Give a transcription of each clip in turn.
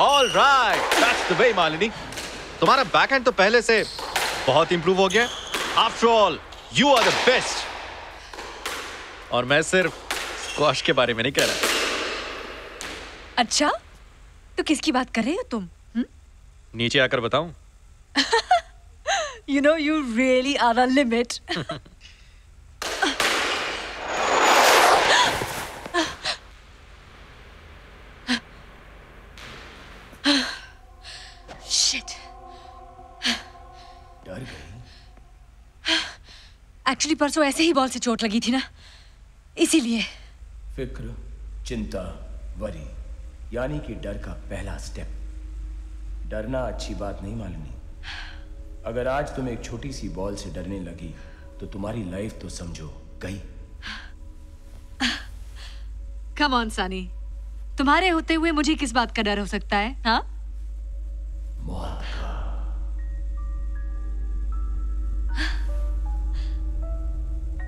All right that's the way Malini तुम्हारा backhand तो पहले से बहुत इंप्रूव हो गया after all you are the best और मैं सिर्फ़ स्क्वाश के बारे में नहीं कह रहा। अच्छा? तो किसकी बात कर रहे हो तुम नीचे आकर बताऊँ। You know you really are a limit shit डर गई एक्चुअली परसों ऐसे ही बॉल से चोट लगी थी ना। इसीलिए। फ़िक्र चिंता वरी यानी कि डर का पहला स्टेप डरना अच्छी बात नहीं मालूमी। अगर आज तुम एक छोटी सी बॉल से डरने लगी तो तुम्हारी लाइफ तो समझो गई। कम ऑन सनी तुम्हारे होते हुए मुझे किस बात का डर हो सकता है हाँ? मौत का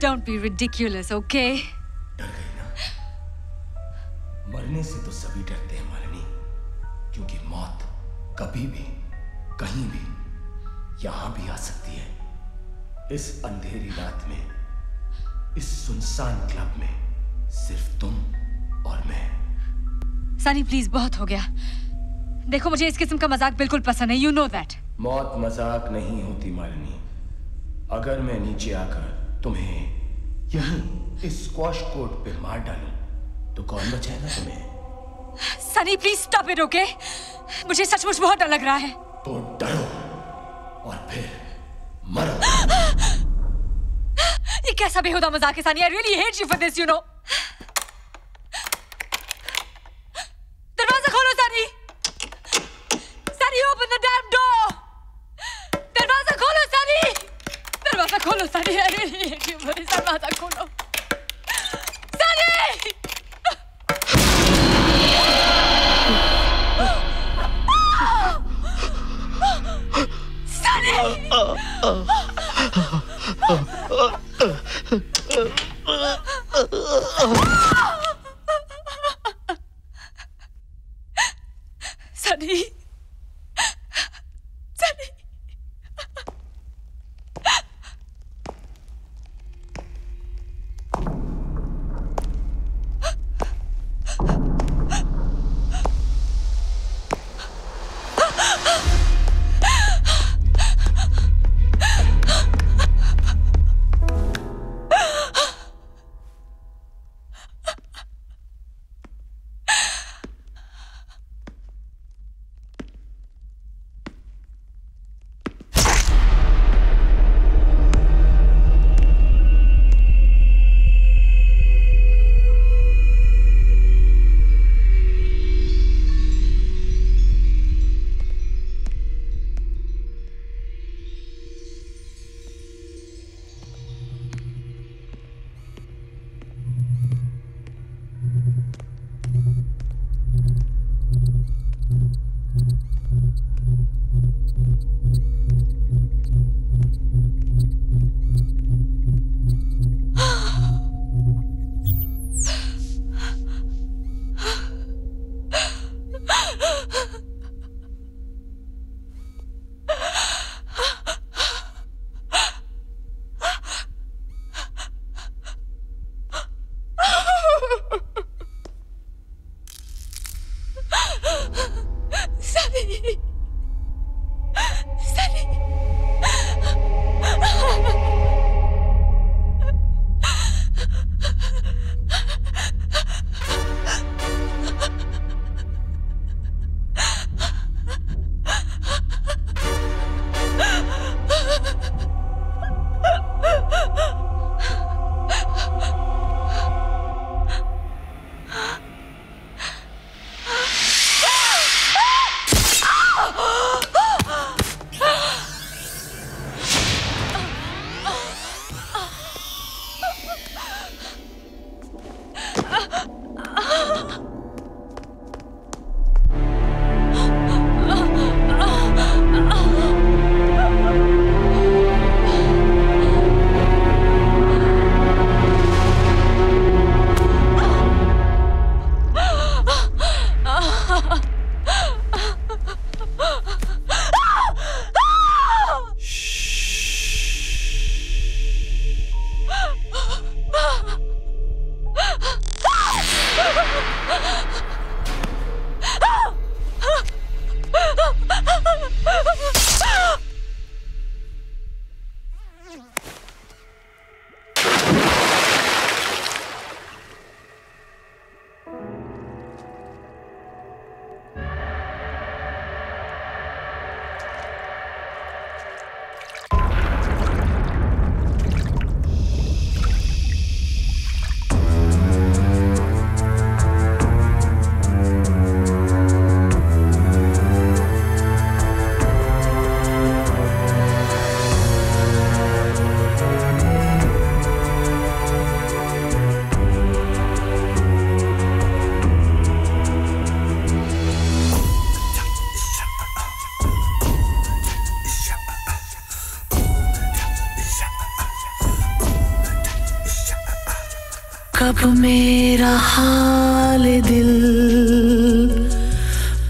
डोंट बी रिडिकुलस ओके डर गई ना मरने से तो सभी डरते हैं मालिनी क्योंकि मौत कभी भी कहीं भी यहाँ भी आ सकती है। इस अंधेरी रात में इस सुनसान क्लब में सिर्फ़ तुम और मैं। सनी प्लीज़ बहुत हो गया। देखो मुझे इस किस्म का मज़ाक बिल्कुल पसंद है यू नो दैट मौत मज़ाक नहीं होती मालिनी। अगर मैं नीचे आकर तुम्हें यहीं इस स्क्वाश कोर्ट पे मार डालूं। तो कौन बचाएगा तुम्हें? Sunny please stop it okay मुझे सचमुच बहुत डर लग रहा है। तो डरो और फिर मरो। ये कैसा बेहुदा मज़ाक है Sunny? I really hate you for this you know दरवाज़ा खोलो Sunny Sunny open the damn door दरवाज़ा खोलो सनी दरवाज़ा खोलो Sunny I really hate you for this दरवाज़ा खोलो अब मेरा हाल दिल।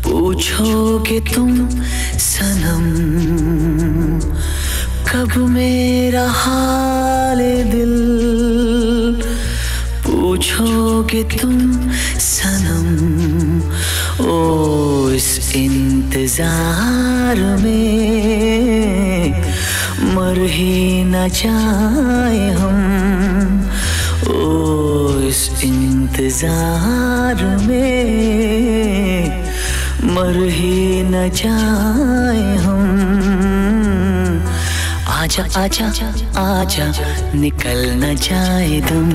पूछोगे तुम सनम, कब मेरा हाल दिल। पूछोगे तुम सनम, ओ इस इंतज़ार में मर ही न जा इंतज़ार में मर ही न जाए हम। आजा आजा आजा निकल न जाए तुम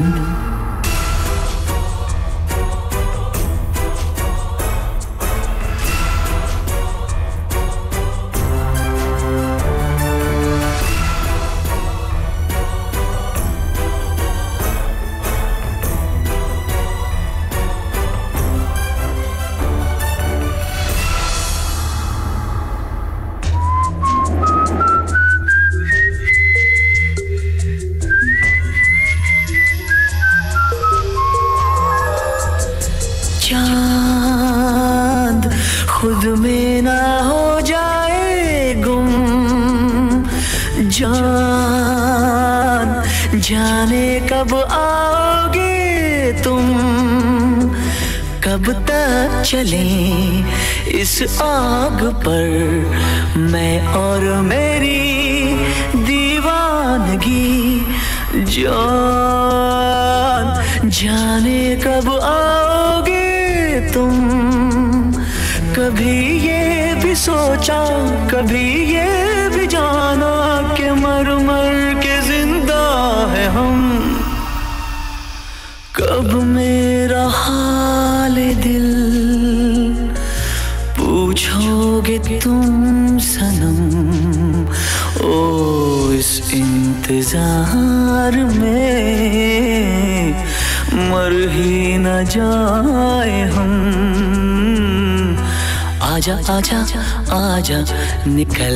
Nicole.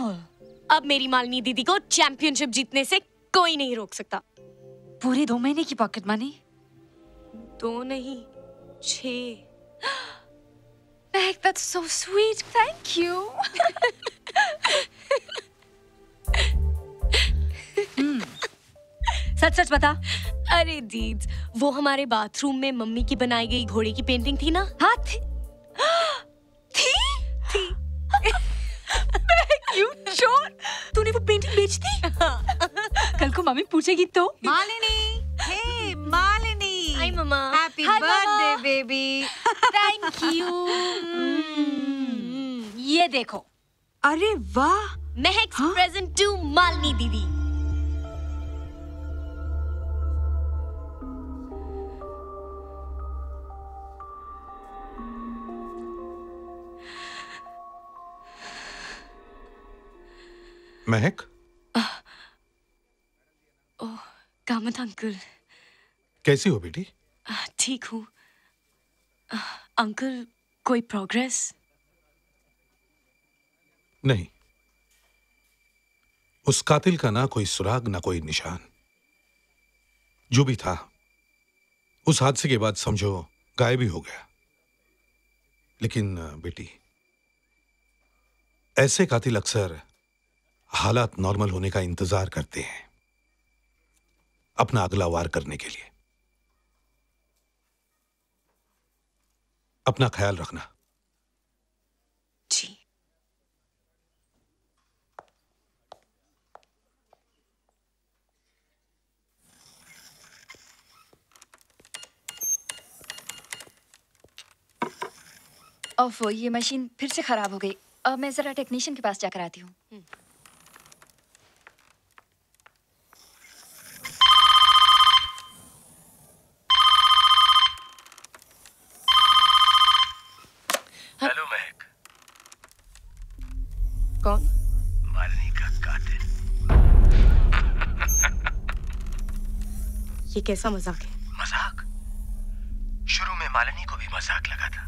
Wonderful. अब मेरी मालिनी दीदी को चैंपियनशिप जीतने से कोई नहीं रोक सकता। पूरे दो महीने की पॉकेट मनी दो नहीं छे Meg, that's so sweet. Thank you. Hmm. सच सच बता। अरे दीद वो हमारे बाथरूम में मम्मी की बनाई गई घोड़े की पेंटिंग थी ना? हाथ थी। को मम्मी पूछेगी तो? Malini. Hey Malini. Hi mamma happy birthday baby thank you ये देखो। अरे वाह। महक प्रेजेंट टू मालनी दीदी। महक? कामत अंकल। कैसी हो बेटी? ठीक हूँ। अंकल कोई प्रोग्रेस नहीं। उस कातिल का ना कोई सुराग ना कोई निशान। जो भी था उस हादसे के बाद समझो गायब ही हो गया। लेकिन बेटी ऐसे कातिल अक्सर हालात नॉर्मल होने का इंतज़ार करते हैं। अपना अगला वार करने के लिए। अपना ख्याल रखना। जी। ओफो ये मशीन फिर से खराब हो गई। अब मैं जरा टेक्नीशियन के पास जाकर आती हूँ। कैसा मज़ाक है? मज़ाक? शुरू में मालिनी को भी मज़ाक लगा था।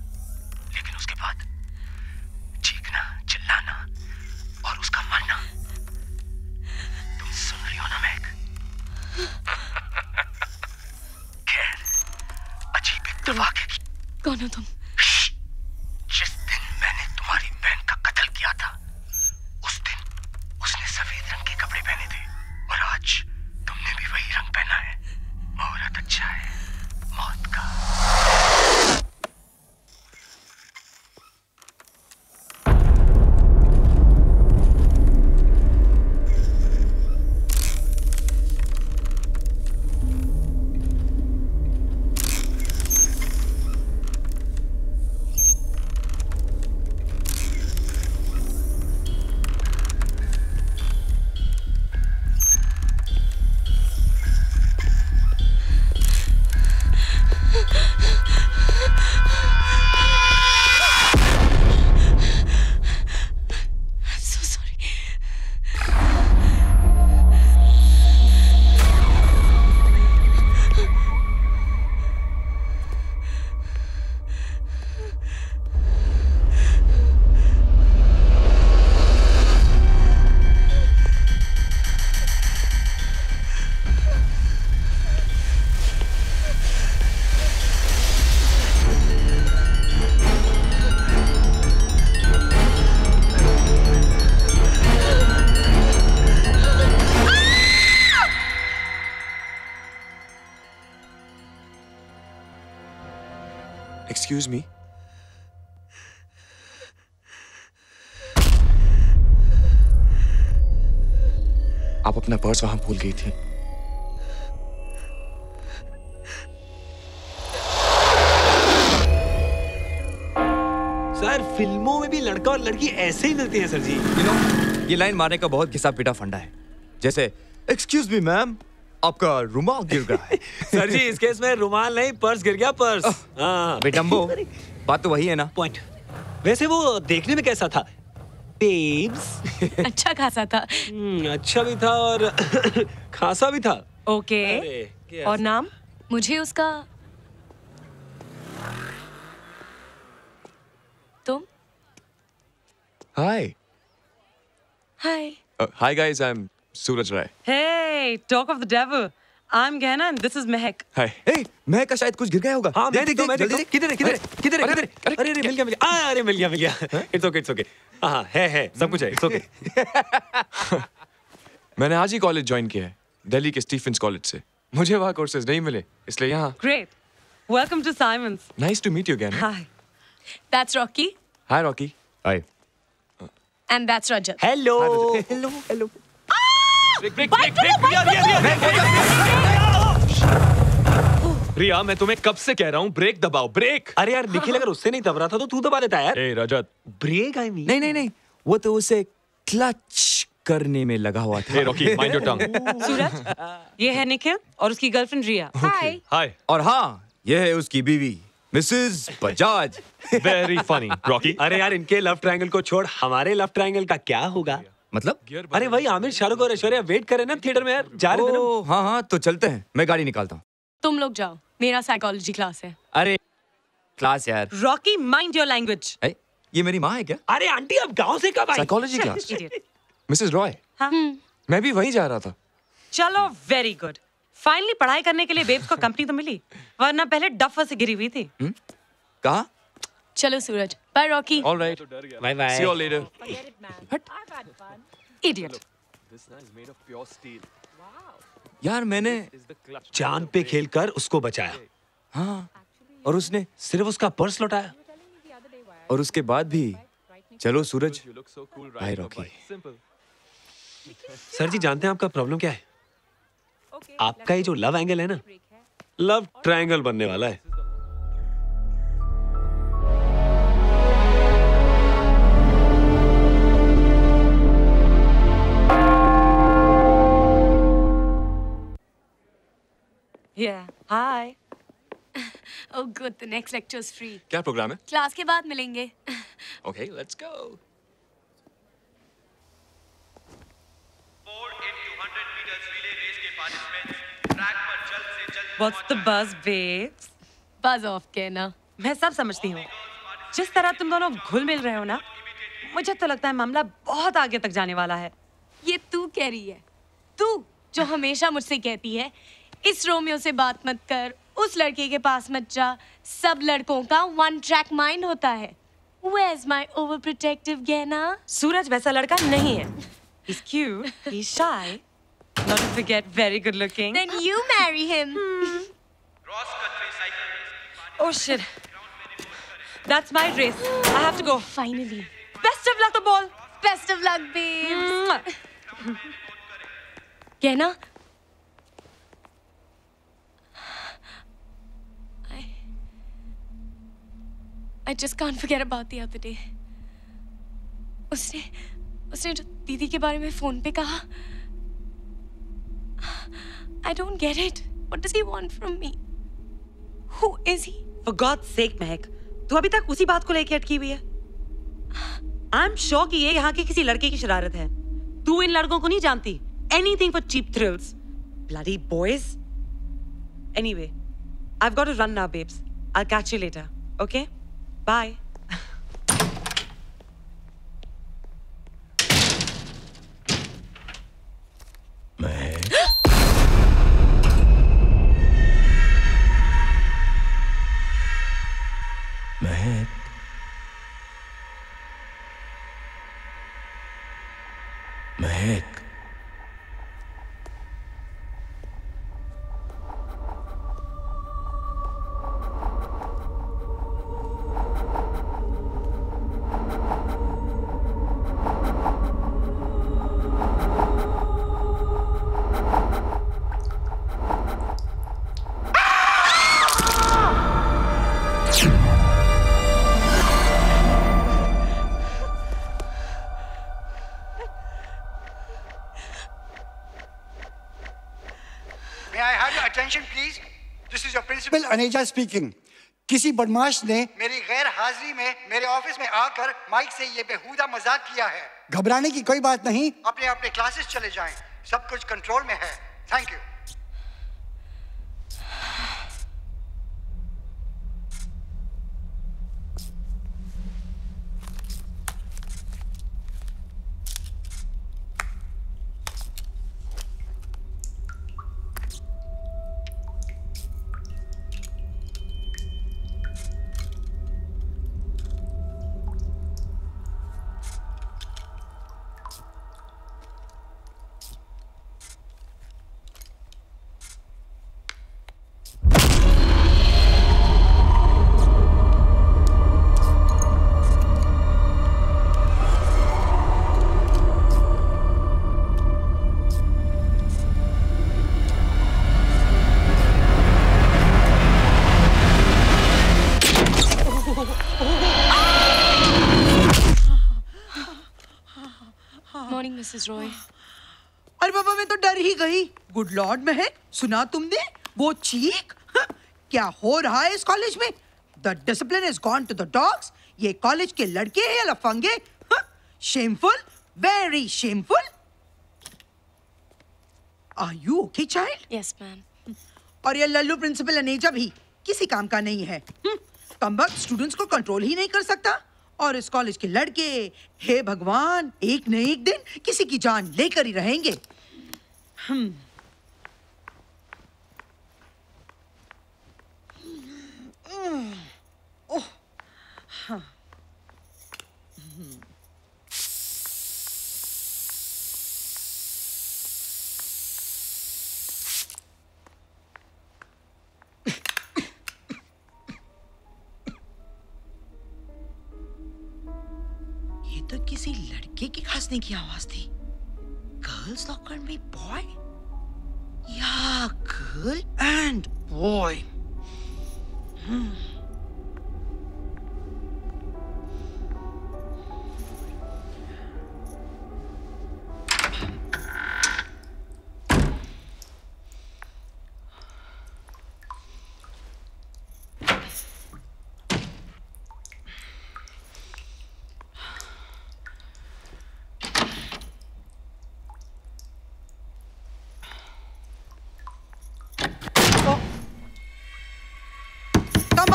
Excuse me? आप अपना पर्स वहाँ भूल गई थी। सर फ़िल्मों में भी लड़का और लड़की ऐसे ही मिलती है सर जी। You know, ये लाइन मारने का बहुत घिसा पिटा फंडा है। जैसे एक्सक्यूज मी मैम आपका रुमाल गिर गया है। सर जी इस केस में रुमाल नहीं पर्स गिर गया पर्स। हाँ। बेटम्बो बात तो वही है ना। पॉइंट वैसे वो देखने में कैसा था? बेब्स अच्छा खासा था। अच्छा भी था और खासा भी था। ओके। अरे, और नाम? मुझे उसका तुम? Hi hi hi guys I am Suraj Rai. Hey, talk of the devil. I'm Gana and this is Mehak. Hi ए महक का शायद कुछ गिर गया होगा। हाँ मैं देख, हूँ मैं देख, हूँ। किधर है किधर है किधर है किधर है? अरे अरे मिल गया मिल गया। आ, अरे मिल गया मिल गया। इट्स ओके इट्स ओके हाँ है है सब कुछ है इट्स ओके मैंने आज ही कॉलेज ज्वाइन किया है दिल्ली के स्टीफेंस कॉलेज से। मुझे वहाँ कोर्सेज नहीं मिले इसलिए यहाँ। Great. Welcome to Simon's. Nice to meet you again Hi. That's Rocky. Hi Rocky hi and that's Rajat. Hello hello hello break break break break Riya Riya Riya Riya मैं तुम्हें कब से कह रहा हूँ ब्रेक दबाओ ब्रेक। अरे यार निखिल अगर उससे नहीं दब रहा था तो तू दबा देता यार। ए रजत। ब्रेक आई मीन नहीं नहीं नहीं वो तो उसे क्लच करने में लगा हुआ था। Rocky mind your tongue Suraj ये है निखिल और उसकी गर्लफ्रेंड रिया। Hi. हाय और हाँ ये है उसकी बीवी Mrs Bajaj very funny Rocky अरे यार इनके लव ट्रायंगल को छोड़ हमारे लव ट्रायंगल का क्या होगा? मतलब? अरे वही आमिर शाहरुख और ऐश्वर्या वेट कर रहे ना थिएटर में यार जा रहे थे ना? हाँ हाँ तो चलते हैं मैं गाड़ी निकालता हूँ। तुम लोग जाओ मेरा साइकोलॉजी क्लास है। अरे क्लास यार। रॉकी माइंड योर लैंग्वेज ये मेरी माँ है क्या? अरे आंटी आप गाँव से कब आई साइकोलॉजी क्लास मिसेस रॉय हाँ। मैं भी वहीं जा रहा था। चलो वेरी गुड फाइनली पढ़ाई करने के लिए बेब्स को कंपनी तो मिली वरना पहले डफर से गिरी हुई थी। कहा? चलो Suraj bye Rocky all right bye bye see you later idiot यार मैंने चाँद पे खेलकर उसको बचाया हाँ और उसने सिर्फ़ उसका पर्स लौटाया और उसके बाद भी चलो Suraj bye Rocky sir ji जानते हैं आपका प्रॉब्लम क्या है आपका ये जो लव एंगल है ना लव ट्रायंगल बनने वाला है Yeah. Hi. Oh good, the next lecture is free. क्या प्रोग्राम है? क्लास के बाद मिलेंगे. Okay let's go What's the buzz, babes? Buzz off कहना मैं सब समझती हूँ। जिस तरह तुम दोनों घुल मिल रहे हो ना मुझे तो लगता है मामला बहुत आगे तक जाने वाला है। ये तू कह रही है। तू जो हमेशा मुझसे कहती है इस रोमियो से बात मत कर उस लड़के के पास मत जा सब लड़कों का वन ट्रैक माइंड होता है Where's my overprotective गहना सूरज वैसा लड़का नहीं है He's cute, he's shy, not to forget very good looking. Then you marry him. Oh shit. That's my race. I have to go. Finally. Best of luck, the ball. Best of luck, babes. कहना I I just can't forget about the other day. उसने उसने जो दीदी के बारे में phone पे कहा I don't get it. What does he want from me? Who is he? For God's sake, महक, तू अभी तक उसी बात को लेके अटकी हुई है आई एम श्योर कि ये यहाँ के किसी लड़के की शरारत है तू इन लड़कों को नहीं जानती anything for cheap thrills bloody boys anyway I have got to run now babes I catch you later okay This Aneja speaking. किसी बदमाश ने मेरी गैर हाजिरी में मेरे ऑफ़िस में आकर माइक से ये बेहुदा मज़ाक किया है। घबराने की कोई बात नहीं। अपने अपने क्लासेस चले जाएँ। सब कुछ कंट्रोल में है। थैंक यू मिसेस रॉय अरे बाबा मैं तो डर ही गई। गुड लॉर्ड महक सुना तुमने? वो चीख। हाँ, क्या हो रहा है इस कॉलेज में? The discipline is gone to the dogs ये कॉलेज के लड़के हैं या लफंगे? Shameful very shameful are you okay child yes ma'am और ये लल्लू प्रिंसिपल अनेजा भी किसी काम का नहीं है। कम स्टूडेंट्स को कंट्रोल ही नहीं कर सकता। और इस कॉलेज के लड़के हे भगवान एक न एक दिन किसी की जान लेकर ही रहेंगे। हम। ओह लड़के की आवाज़ थी? गर्ल्स लॉकर में बॉय या girl and boy come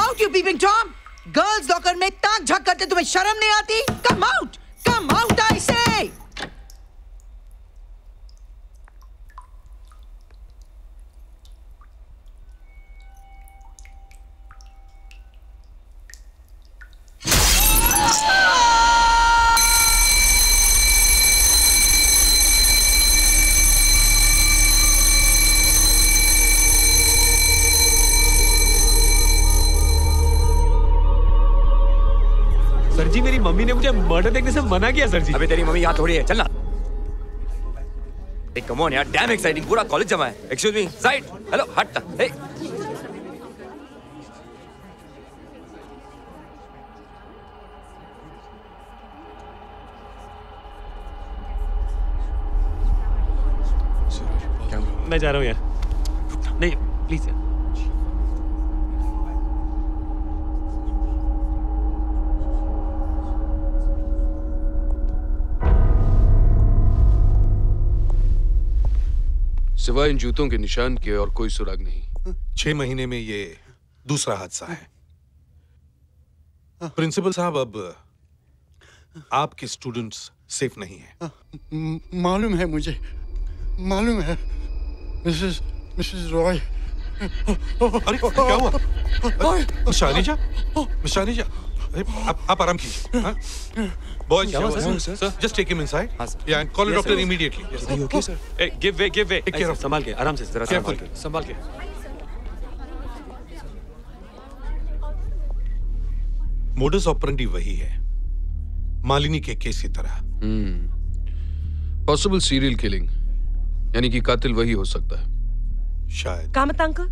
out you peeping Tom girls locker में ताक झक करते तुम्हें शर्म नहीं आती? Come out come out murder देखने से मना किया सर जी? अबे तेरी मम्मी यहाँ थोड़ी है चलना कम ऑन यार डैम एक्साइटिंग पूरा कॉलेज जमा है। एक्सक्यूज मी साइड हेलो हट। हे मैं जा रहा हूँ यार। नहीं प्लीज़ यार सिवाय इन जूतों के निशान के और कोई सुराग नहीं। छह महीने में ये दूसरा हादसा है। प्रिंसिपल साहब अब आपके स्टूडेंट्स सेफ़ नहीं है। मालूम है मुझे। मालूम है। Mrs Mrs Roy. अरे क्या हुआ? अनीजा अरे, आप आप आराम कीजिए हाँ? बॉयज़ क्या हुआ, sir? Sir just take him inside या call Yes, doctor sir. Immediately Are you okay, sir? Hey, give way, give way. Take care of- संभाल के, आराम से, जरा संभाल. के, संभाल के. मोडस ऑपरेंडी वही है मालिनी के केस की तरह पॉसिबल सीरियल किलिंग यानी कि कातिल वही हो सकता है शायद कामत अंकल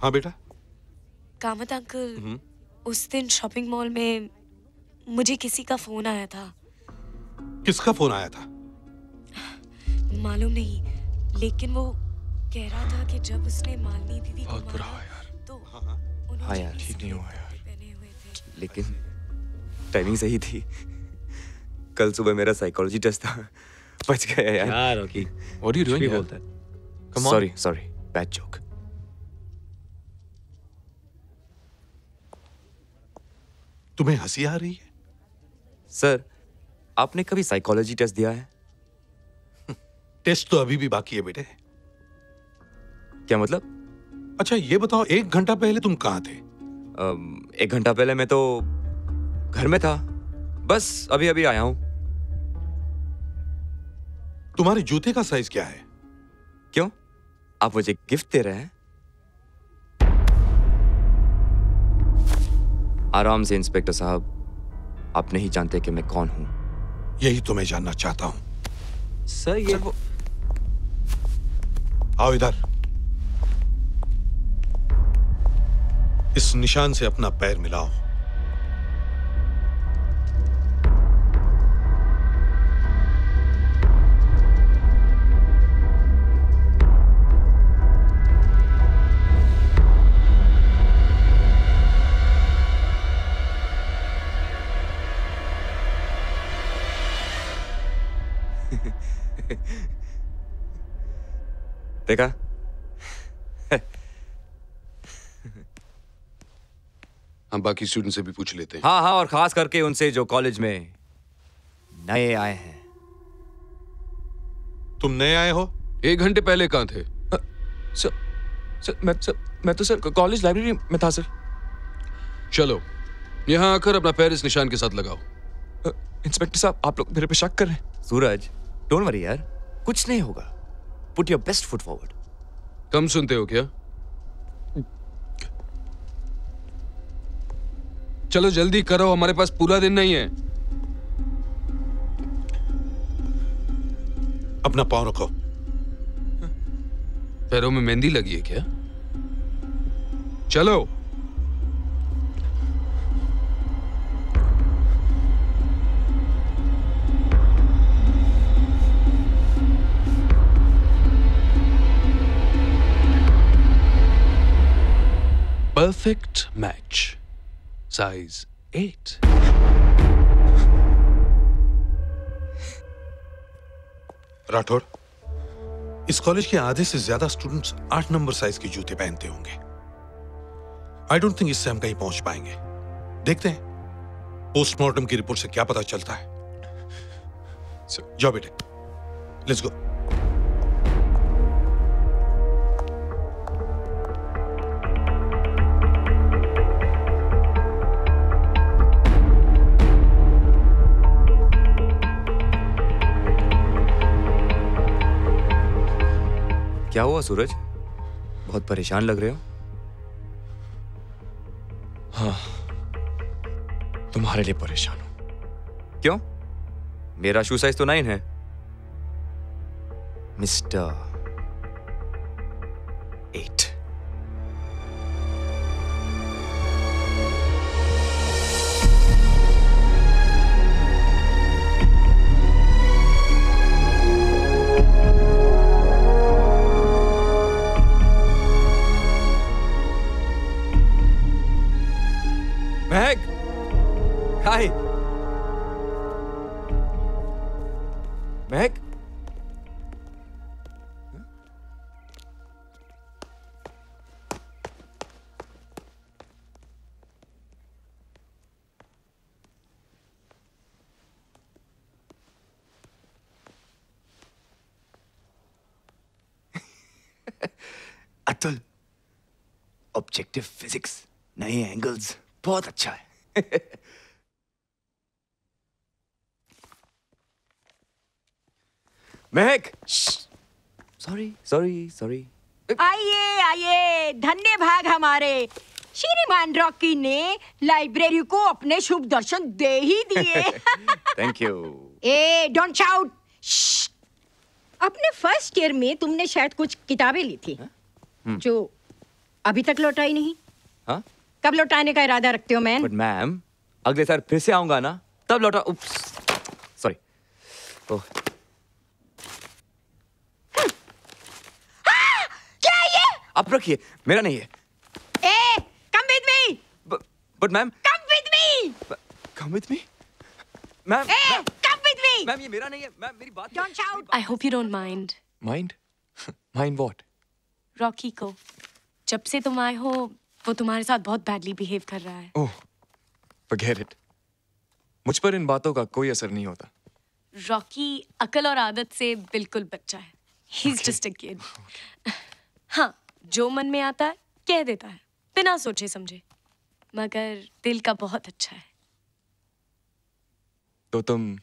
हाँ बेटा? कामत अंकल हम्म। उस दिन शॉपिंग मॉल में मुझे किसी का फ़ोन आया था। किसका फ़ोन आया था? मालूम नहीं लेकिन वो कह रहा था कि जब उसने मालनी दीदी को बहुत बुरा हुआ यार। तो हाँ यार ठीक नहीं हुआ यार। लेकिन टाइमिंग सही थी। कल सुबह मेरा साइकोलॉजी टेस्ट था। बच गया यार। यार ओके? बोलता है। Come on. Sorry sorry bad joke तुम्हें हँसी आ रही है? सर आपने कभी साइकोलॉजी टेस्ट दिया है? टेस्ट तो अभी भी बाकी है बेटे। क्या मतलब? अच्छा ये बताओ एक घंटा पहले तुम कहाँ थे? अम, एक घंटा पहले मैं तो घर में था। बस अभी अभी आया हूँ। तुम्हारे जूते का साइज़ क्या है? क्यों? आप मुझे गिफ्ट दे रहे हैं। आराम से इंस्पेक्टर साहब आप नहीं जानते कि मैं कौन हूँ। यही तो मैं जानना चाहता हूँ। सर ये वो आओ इधर। इस निशान से अपना पैर मिलाओ। देखा? हम बाकी स्टूडेंट से भी पूछ लेते हैं। हाँ हाँ और खास करके उनसे जो कॉलेज में नए आए हैं। तुम नए आए हो? एक घंटे पहले कहाँ थे? सर सर मैं सर मैं तो सर कॉलेज लाइब्रेरी में था सर। चलो यहाँ आकर अपना पैर इस निशान के साथ लगाओ। इंस्पेक्टर साहब आप लोग मेरे पे शक कर रहे हैं। सूरज डोंट वरी यार कुछ नहीं होगा। Put your best foot forward कम सुनते हो क्या? चलो जल्दी करो हमारे पास पूरा दिन नहीं है। अपना पाँव रखो। पैरों में मेहंदी लगी है क्या? चलो। Perfect match size eight Rathore, इस कॉलेज के आधे से ज़्यादा स्टूडेंट्स आठ नंबर साइज़ के जूते पहनते होंगे। आई डोंट थिंक इससे हम कहीं पहुँच पाएँगे। देखते हैं पोस्टमार्टम की रिपोर्ट से क्या पता चलता है। जाओ बेटे लेट्स गो क्या हुआ सूरज? बहुत परेशान लग रहे हो? हाँ तुम्हारे लिए परेशान हूँ। क्यों? मेरा शू साइज़ तो नाइन है। Mister eight. Atul objective physics नए एंगल्स बहुत अच्छा है. महक! सॉरी सॉरी सॉरी आइए आइए. धन्य भाग हमारे. श्रीमान रॉकी ने लाइब्रेरी को अपने शुभ दर्शन दे ही दिए. Thank you A don't shout अपने फ़र्स्ट ईयर में तुमने शायद कुछ किताबें ली थी. जो अभी तक लौटाई नहीं। हाँ? कब लौटाने का इरादा रखते हो मैन बट मैम अगले साल फिर से आऊँगा ना तब लौटा सॉरी ओह। क्या ये? आप रखिए मेरा नहीं है। ए come with me but ma'am come with me come with me ma'am A come with me ma'am ये मेरा नहीं है मैम मेरी बात don't shout I hope you don't mind mind mind what Rocky को। जब से तुम आए हो वो तुम्हारे साथ बहुत बैडली बिहेव कर रहा है। ओह फॉरगेट इट मुझ पर इन बातों का कोई असर नहीं होता। रॉकी अकल और आदत से बिल्कुल बच्चा है। He is just a kid हाँ जो मन में आता है कह देता है। बिना सोचे समझे। मगर दिल का बहुत अच्छा है। तो तुम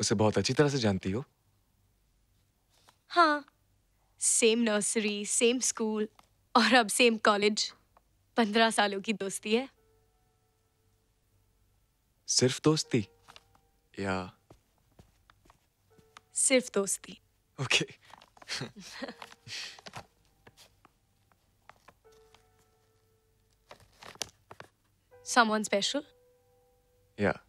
उसे बहुत अच्छी तरह से जानती हो? हाँ सेम नर्सरी सेम स्कूल और अब सेम कॉलेज पंद्रह सालों की दोस्ती है। सिर्फ़ दोस्ती? या? सिर्फ़ दोस्ती। ओके। Someone special? या।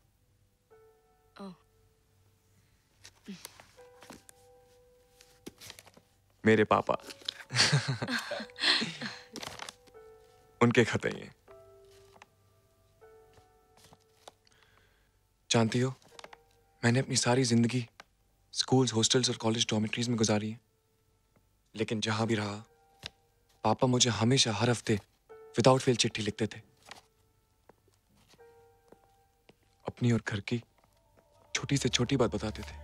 मेरे पापा। उनके खत हैं। ये जानती हो, मैंने अपनी सारी ज़िंदगी स्कूल्स, हॉस्टल्स और कॉलेज डॉमेट्रीज में गुजारी है। लेकिन जहाँ भी रहा, पापा मुझे हमेशा हर हफ़्ते विदाउट फेल चिट्ठी लिखते थे। अपनी और घर की छोटी से छोटी बात बताते थे।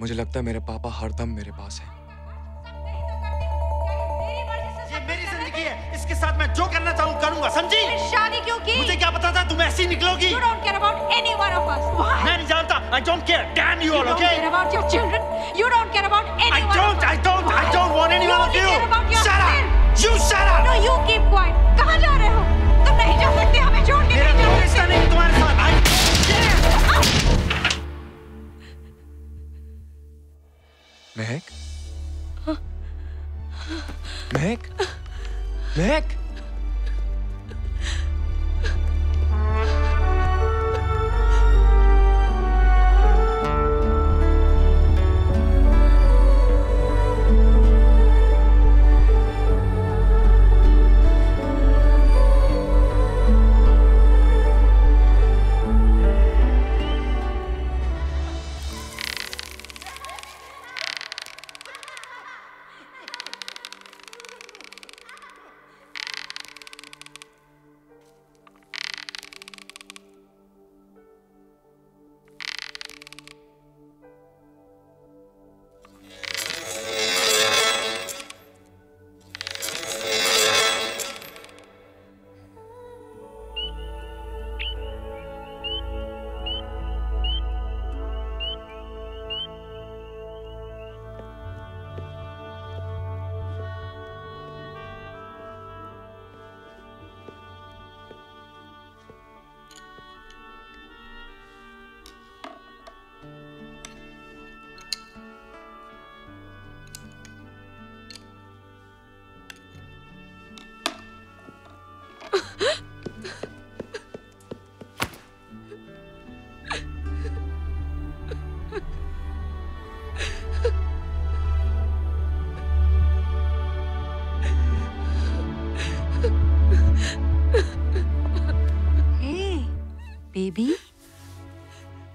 मुझे लगता है मेरे पापा हरदम मेरे पास हैं। साथ मैं जो करना चाहूँ करूँगा समझी शादी क्यों की मुझे क्या पता था तुम ऐसी निकलोगी You don't care about any one of us. Why? मैं नहीं जानता I don't care damn you You all don't care about your children. You don't care about any I one don't, of us. I don't, I don't want any you one of you. care about Shut up. You shut up. No, you keep quiet. कहाँ जा रहे हो? तुम नहीं जा सकते हमें छोड़ के मेरा नहीं जा कोई रिश्ता नहीं तुम्हारे साथ I महक महक महक हे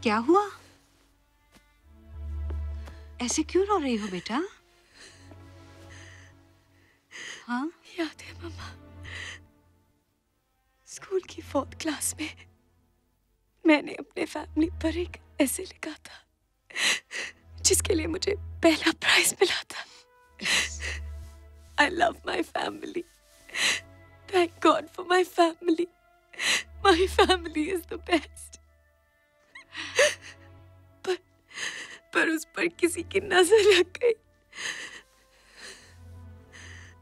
क्या हुआ? ऐसे क्यों रो रही हो बेटा? हाँ? याद है मम्मा, स्कूल की फोर्थ क्लास में मैंने अपने फैमिली पर एक ऐसे लिखा था, जिसके लिए मुझे पहला प्राइज मिला था। I love my family thank God for my family my family is the best पर पर उस पर किसी की नज़र लग गई।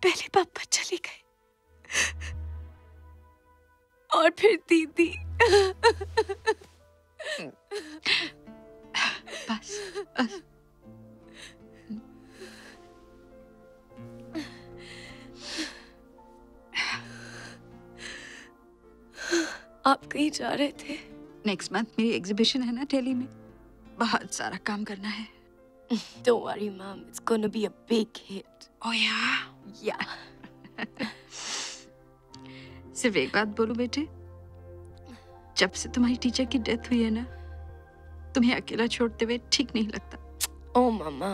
पहले पापा चले गए। और फिर दीदी। बस बस। आप कहीं जा रहे थे? नेक्स्ट मंथ मेरी एग्जीबिशन है ना दिल्ली में। बहुत सारा काम करना है। Don't worry, mom. It's gonna be a big hit. Oh yeah. Yeah. सिर्फ़ एक बात बोलूँ बेटे। जब से तुम्हारी टीचर की डेथ हुई है ना तुम्हें अकेला छोड़ते हुए ठीक नहीं लगता। ओ मामा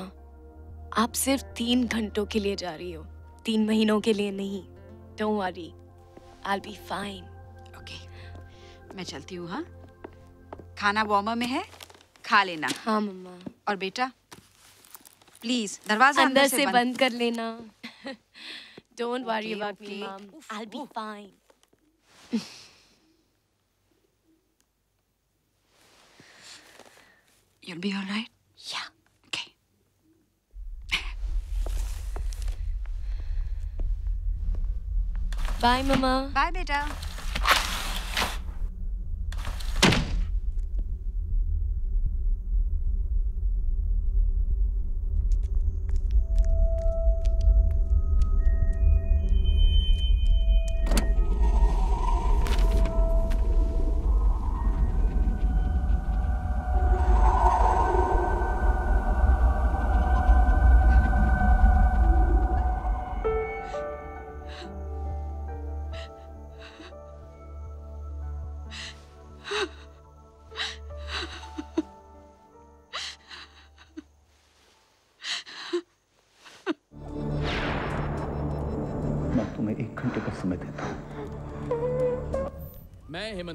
आप सिर्फ़ तीन घंटों के लिए जा रही हो। तीन महीनों के लिए नहीं। Don't worry I be fine okay मैं चलती हूँ हाँ? खाना वॉर्मर में है खा लेना। हाँ मम्मा। और बेटा प्लीज़ दरवाज़ा अंदर से से बंद। कर लेना। Don't worry about me mom I be fine You'll be all right? Yeah. Okay. Bye mama bye बेटा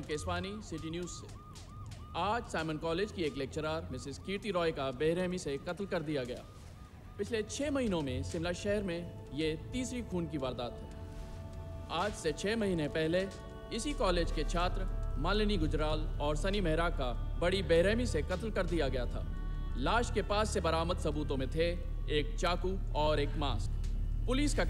मैं केसवानी सिटी न्यूज़ से। आज साइमन कॉलेज की एक लेक्चरर मिसेस कीर्ति रॉय का बेरहमी से कत्ल कर दिया गया। पिछले छः महीनों में शिमला शहर में ये तीसरी खून की वारदात है। आज से छः महीने पहले इसी कॉलेज के छात्र मालिनी गुजराल और सनी मेहरा का बड़ी बेरहमी से कत्ल कर दिया गया था। लाश के पास से बरामद सबूतों में थे एक चाकू और एक मास्क। पुलिस का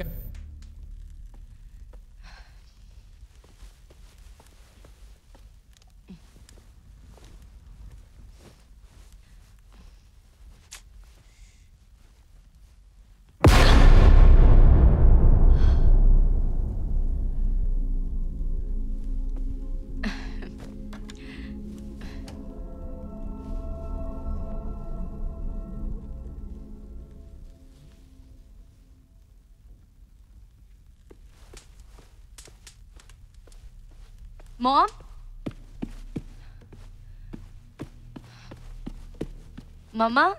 Mom? Mama?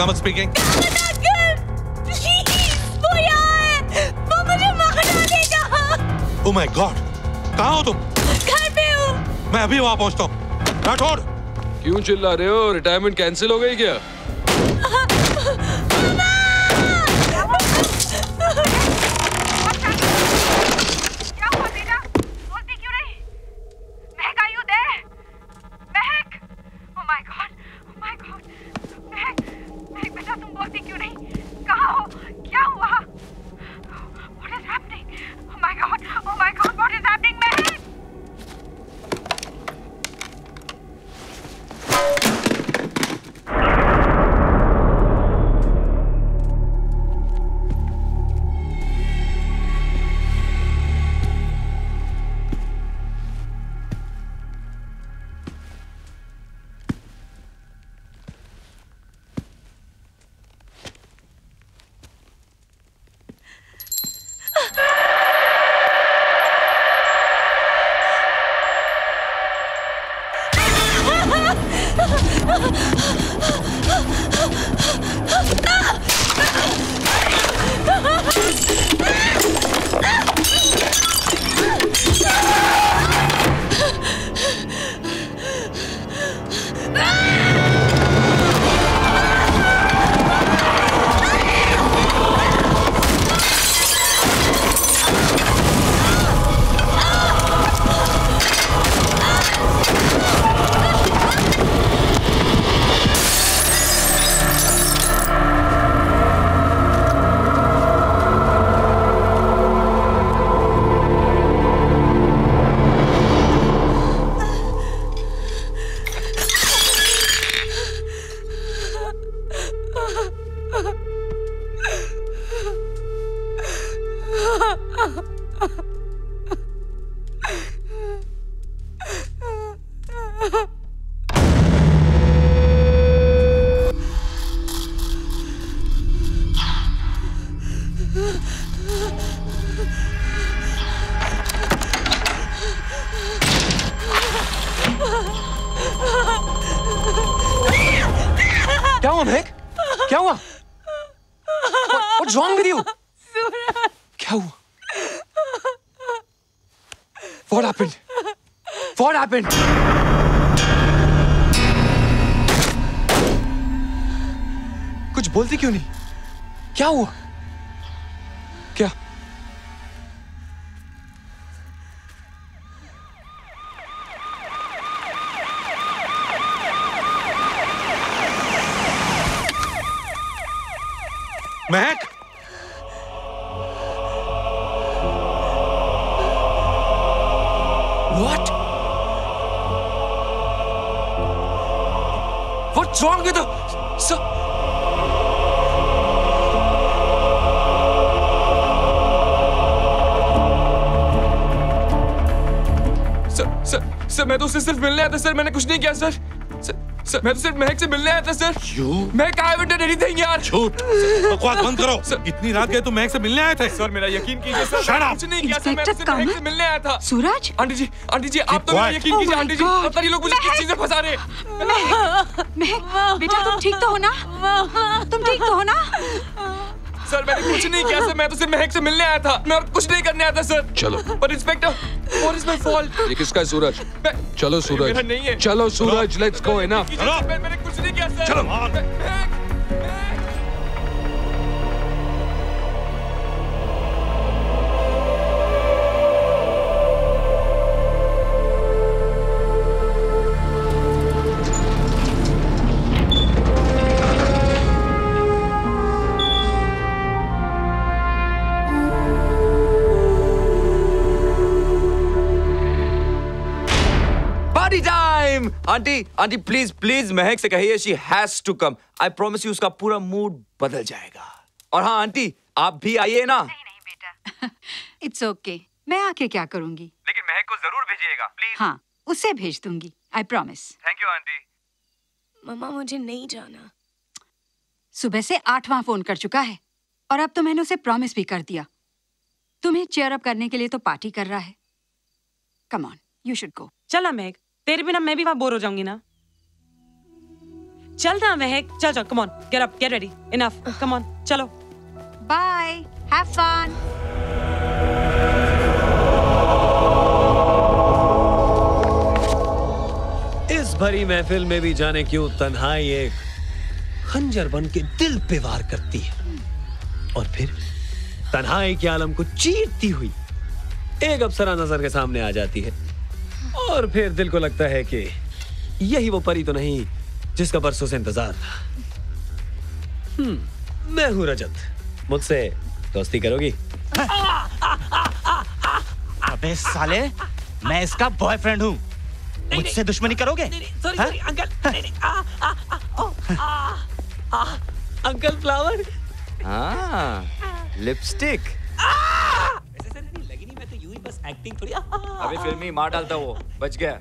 Kamat speaking Oh my है वो मुझे मार डालेगा ओ माय गॉड कहाँ हो तुम? घर पे हूँ। मैं अभी वहाँ पहुँचता हूँ। राठौड़ क्यों चिल्ला रहे हो? रिटायरमेंट कैंसिल हो गई क्या? सर मैं उससे सिर्फ़ मिलने आया था सर। मैंने कुछ नहीं किया सर। सर मैं तो सिर्फ़ महक से मिलने आया था sir. You Mahak I done anything यार। झूठ। बकवास बंद करो। सर इतनी रात गए तो महक से मिलने आए थे। सर मेरा यकीन कीजिए सर। मैंने up! कुछ नहीं किया सर। मैं तो सिर्फ़ महक से मिलने आया था। सूरज? आंटी जी आंटी जी आप तो मेरा यकीन कीजिए Oh आंटी जी पता नहीं लोग मुझे किस चीज़ में फंसा रहे हैं। महक! महक! बेटा तुम ठीक तो हो ना? तुम ठीक तो हो ना? सर मैंने कुछ नहीं किया सर। मैं तो सिर्फ़ महक से मिलने आया था। मैं और कुछ नहीं करने आया था सर। चलो। पर inspector what is my fault ये किसका है सूरज? चलो सूरज। नहीं है। चलो सूरज लेट्स गो इनफ ना मैंने कुछ नहीं किया सर। चलो। Aunty aunty please please Mahak से कहिए she has to come I promise you उसका पूरा मूड बदल जाएगा। और हाँ आंटी आप भी आइए ना। नहीं नहीं बेटा। It's okay okay. मैं आके क्या करूँगी? लेकिन महक को ज़रूर भेजिएगा प्लीज़ हाँ उसे भेज दूँगी I promise thank you aunty mama मुझे नहीं जाना। सुबह से आठवां फ़ोन कर चुका है और अब तो मैंने उसे प्रॉमिस भी कर दिया। तुम्हें चेयर अप करने के लिए तो पार्टी कर रहा है। Come on you should go चला ना महक तेरे बिना मैं भी वहाँ बोर हो जाऊँगी ना। चल ना महक। चल चल come on get up get ready enough come on चलो। बाय हैव फन इस भरी महफिल में भी जाने क्यों तन्हाई एक खंजर बन के दिल पे वार करती है। और फिर तन्हाई के आलम को चीरती हुई एक अप्सरा नज़र के सामने आ जाती है। और फिर दिल को लगता है कि यही वो परी तो नहीं जिसका बरसों से इंतज़ार था। हम्म मैं हूँ रजत। मुझसे दोस्ती करोगी? अबे साले मैं इसका बॉयफ्रेंड हूँ। मुझसे दुश्मनी करोगे? सॉरी? सॉरी अंकल नहीं नहीं आ आ आ आ आ अंकल फ्लावर हाँ लिपस्टिक बस एक्टिंग थोड़ी अभी फ़िल्म में मार डालता वो बच गया।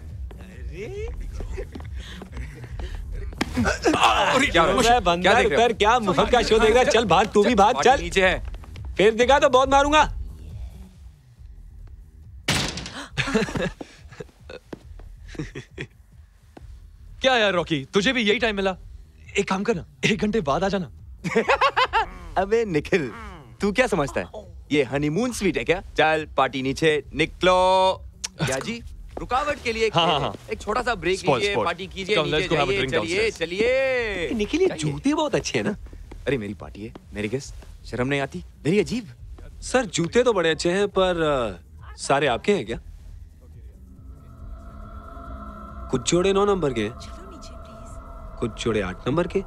क्या हो रहा है? मैं बंदर क्या कर का शो देख रहा है? चल भाग तू भी भाग चल। नीचे है। फिर दिखा तो बहुत मारूँगा। क्या यार रॉकी? तुझे भी यही टाइम मिला। एक काम करना एक घंटे बाद आ जाना। अबे निखिल तू क्या समझता है? ये हनीमून स्वीट है क्या? चल पार्टी नीचे निकलो। क्या जी रुकावट के लिए एक हाँ, हाँ, हाँ। एक छोटा सा ब्रेक लीजिए पार्टी कीजिए नीचे चलिए चलिए। निखिल ये जूते बहुत अच्छे हैं ना। अरे मेरी पार्टी है मेरी गेस्ट शर्म नहीं आती? मेरी अजीब। सर जूते तो बड़े अच्छे हैं पर सारे आपके हैं क्या? कुछ जोड़े नौ नंबर के कुछ जोड़े आठ नंबर के?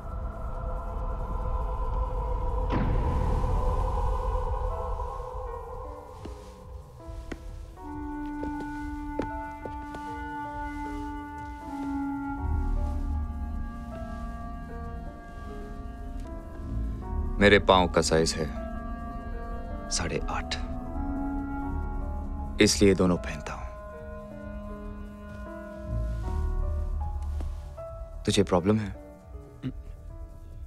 मेरे पाँव का साइज़ है साढ़े आठ इसलिए दोनों पहनता हूँ तुझे प्रॉब्लम है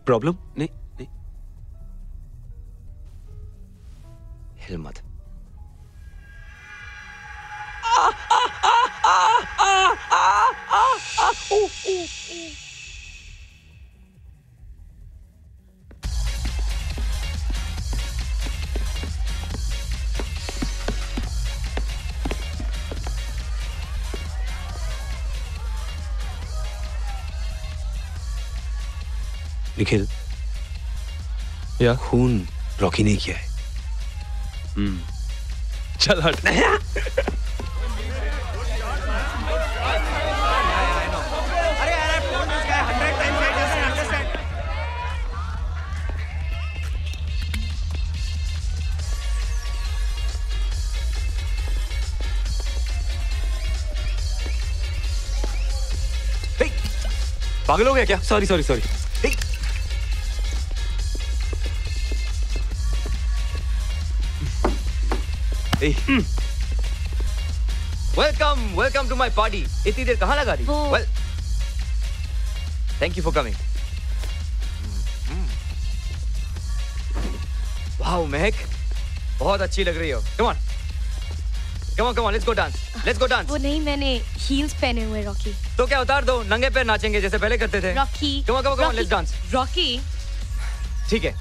प्रॉब्लम नहीं नहीं हिल मत निखिल। या? खून रॉकी ने किया है। हम्म। चल हट। पागल हो गया क्या? Sorry sorry sorry welcome welcome to my party इतनी देर कहाँ लगा दी well thank you for coming wow Mahak बहुत अच्छी लग रही हो। Come on come on come on let's go dance let's go dance वो नहीं मैंने हील्स पहने हुए रॉकी तो क्या उतार दो? नंगे पैर नाचेंगे जैसे पहले करते थे। Rocky come on come on come on let's dance Rocky ठीक है।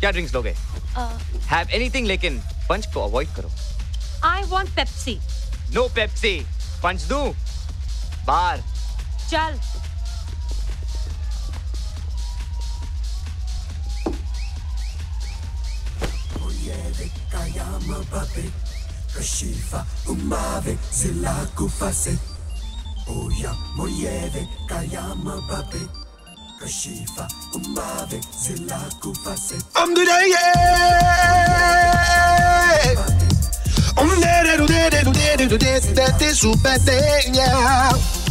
क्या ड्रिंक्स लोगे? हैव एनीथिंग लेकिन पंच को अवॉइड करो I want Pepsi no Pepsi punch दूँ बाहर चल Kashifa umave zila kufase Oya moyeve kayama babe Shiva, Umave, Silaku, Faset. Om du dig! Om det du det du det du det det det super det yeah.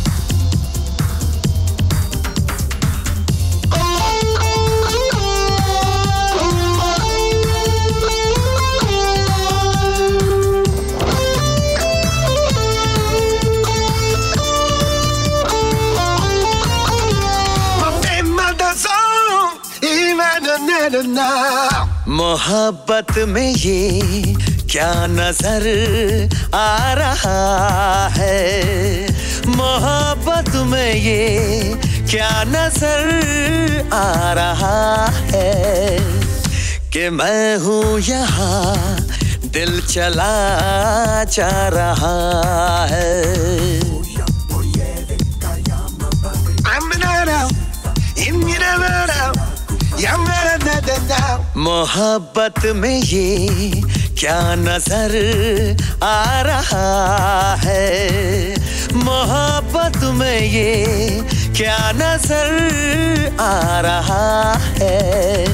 मोहब्बत में ये क्या नज़र आ रहा है? मोहब्बत में ये क्या नज़र आ रहा है? कि मैं हूँ यहाँ दिल चला जा रहा है। मोहब्बत में ये क्या नज़र आ रहा है? मोहब्बत में ये क्या नज़र आ रहा है?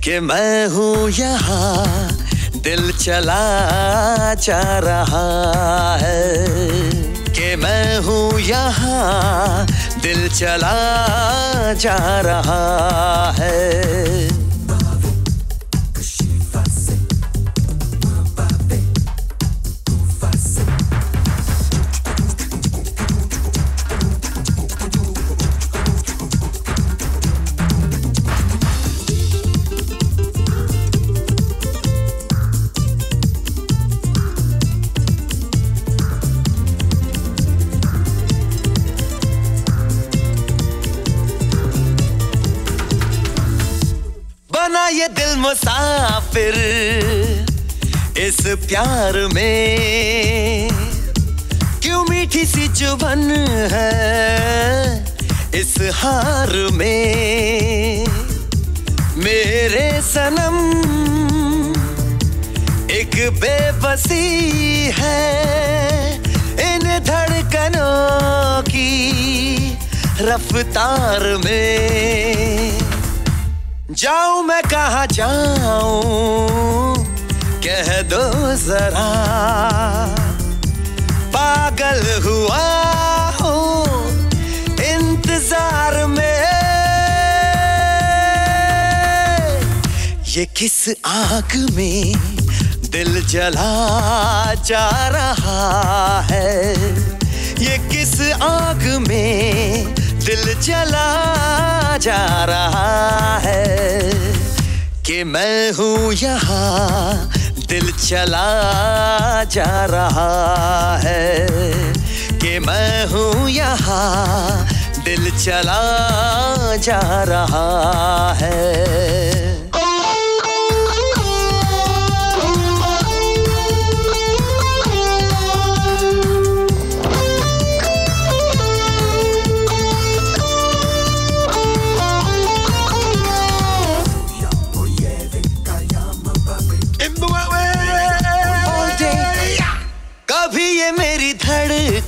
कि मैं हूँ यहाँ, दिल चला जा रहा है। कि मैं हूँ यहाँ, दिल चला जा रहा है। मुसाफिर इस प्यार में क्यों मीठी सी चुभन है इस हार में? मेरे सनम एक बेबसी है इन धड़कनों की रफ्तार में। जाऊँ मैं कहा जाऊँ? कह दो जरा। पागल हुआ हूँ इंतज़ार में। ये किस आग में दिल जला जा रहा है? ये किस आग में दिल चला जा रहा है कि मैं हूँ यहाँ। दिल चला जा रहा है कि मैं हूँ यहाँ। दिल चला जा रहा है।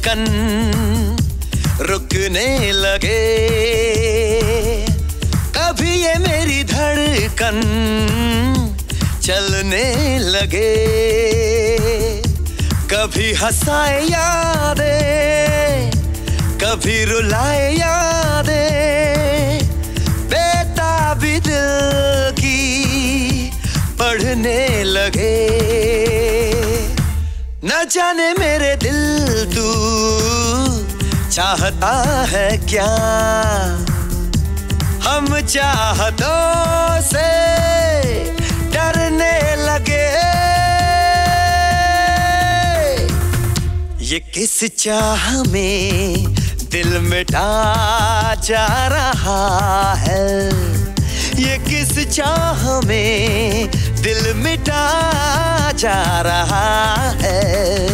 धड़कन रुकने लगे। कभी ये मेरी धड़कन चलने लगे। कभी हंसाए यादें, कभी रुलाए यादें। बेताबी दिल की पढ़ने लगे। न जाने मेरे दिल तू चाहता है क्या? हम चाहतों से डरने लगे। ये किस चाह में दिल मिटा जा रहा है? ये किस चाह में दिल मिटा जा रहा है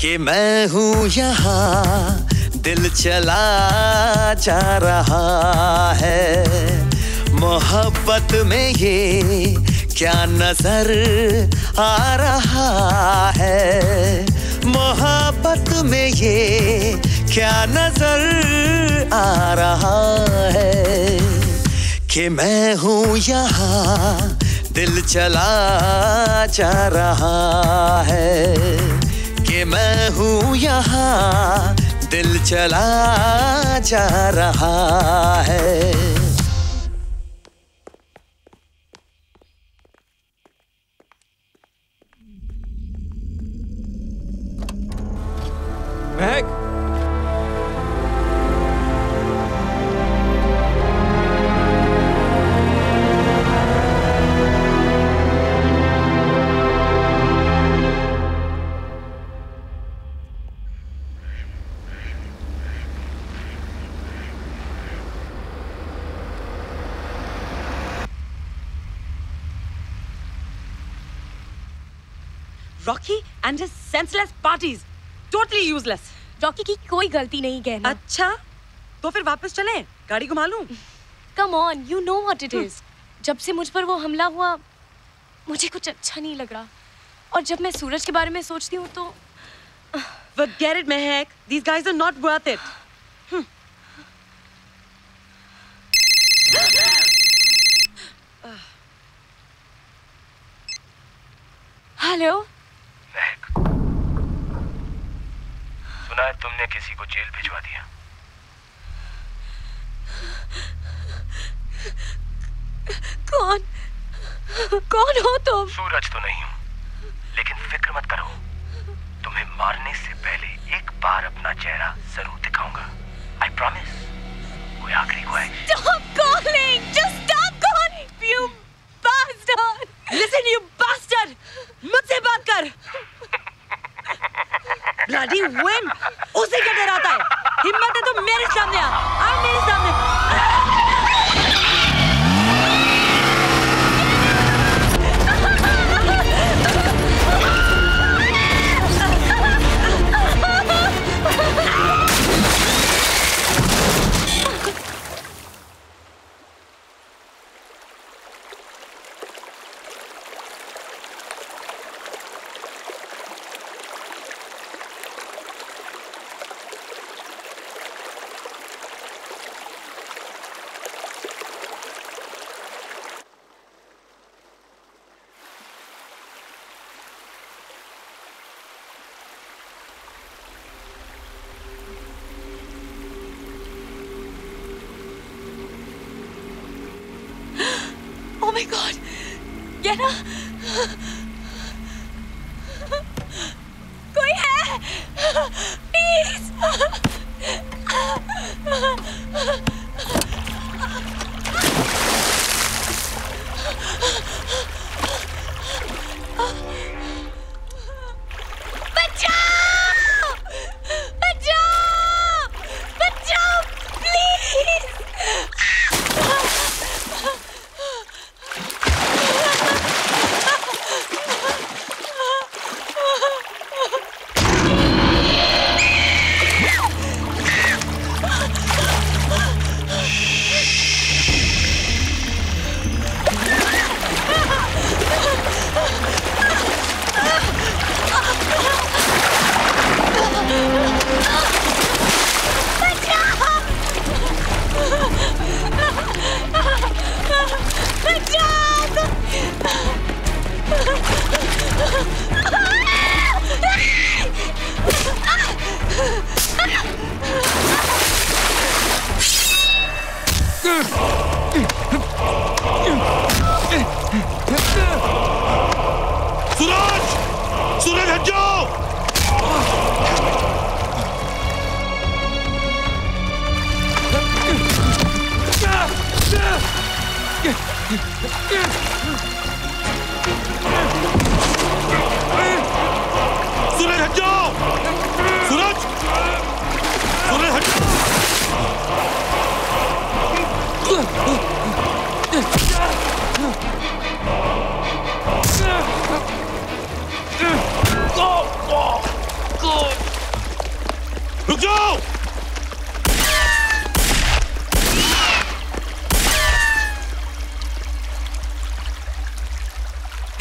कि मैं हूँ यहाँ। दिल चला जा रहा है। मोहब्बत में ये क्या नज़र आ रहा है? मोहब्बत में ये क्या नज़र आ रहा है कि मैं हूँ यहाँ। दिल चला जा रहा है कि मैं हूँ यहाँ। दिल चला जा रहा है। महक And his senseless parties. Totally useless. Rocky की कोई गलती नहीं कहना अच्छा तो फिर वापस चलें गाड़ी घुमा लूँ come on you know what it is जब से मुझ पर वो हमला हुआ मुझे कुछ अच्छा नहीं लग रहा और जब मैं सूरज के बारे में सोचती हूँ तो Forget it, Mehak. These guys are not worth it. Hello सुना है तुमने किसी को जेल भिजवा दिया। कौन? कौन हो तुम? सूरज तो नहीं हूँ लेकिन फ़िक्र मत करो। तुम्हें मारने से पहले एक बार अपना चेहरा ज़रूर दिखाऊँगा। आई प्रॉमिस कोई आखिरी ख्वाहिश! You bastard! Listen, you bastard! मुझसे बात कर! Bloody win! उसी का डराता है। हिम्मत है तो मेरे सामने आ। आ मेरे सामने।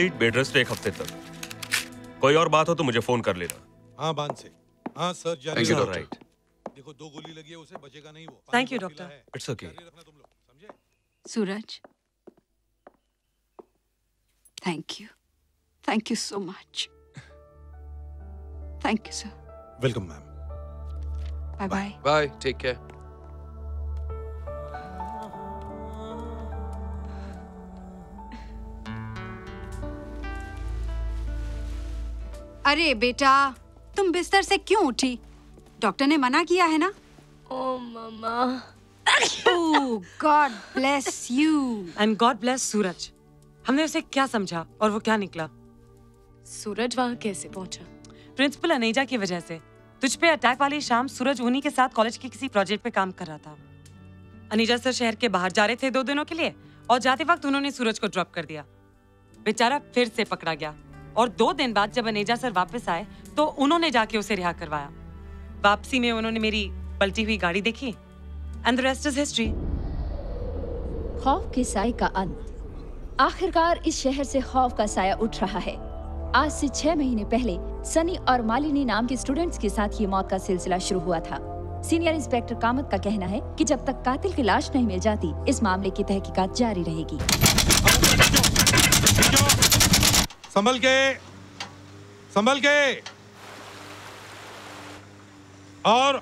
कंप्लीट बेड रेस्ट एक हफ़्ते तक। कोई और बात हो तो मुझे फ़ोन कर लेना। हाँ बाँध से। हाँ सर जाने Thank you, दो। देखो दो गोली लगी है उसे बचेगा नहीं वो। Thank you doctor it's okay Suraj thank you thank you so much thank you sir welcome ma'am bye bye bye take care अरे बेटा तुम बिस्तर से क्यों उठी? डॉक्टर ने मना किया है ना? ओ mama God bless you and God bless Suraj हमने उसे क्या समझा और वो क्या निकला? सूरज वहाँ कैसे पहुँचा? प्रिंसिपल अनेजा की वजह से। तुझ पे अटैक वाली शाम सूरज उन्हीं के साथ कॉलेज के किसी प्रोजेक्ट पे काम कर रहा था। अनीजा सर शहर के बाहर जा रहे थे दो दिनों के लिए और जाते वक्त उन्होंने सूरज को ड्रॉप कर दिया। बेचारा फिर से पकड़ा गया। और दो दिन बाद जब अनेजा सर वापस आए तो उन्होंने जाके उसे रिहा करवाया। वापसी में उन्होंने मेरी पलटी हुई गाड़ी देखी। And the rest is history खौफ के साय का अंत। आखिरकार इस शहर से खौफ का साया उठ रहा है। आज से छह महीने पहले, सनी और मालिनी नाम के स्टूडेंट्स के साथ ये मौत का सिलसिला शुरू हुआ था। सीनियर इंस्पेक्टर कामत का कहना है कि जब तक कातिल की लाश नहीं मिल जाती, इस मामले की तहकीकात जारी रहेगी। संभल के संभल के। और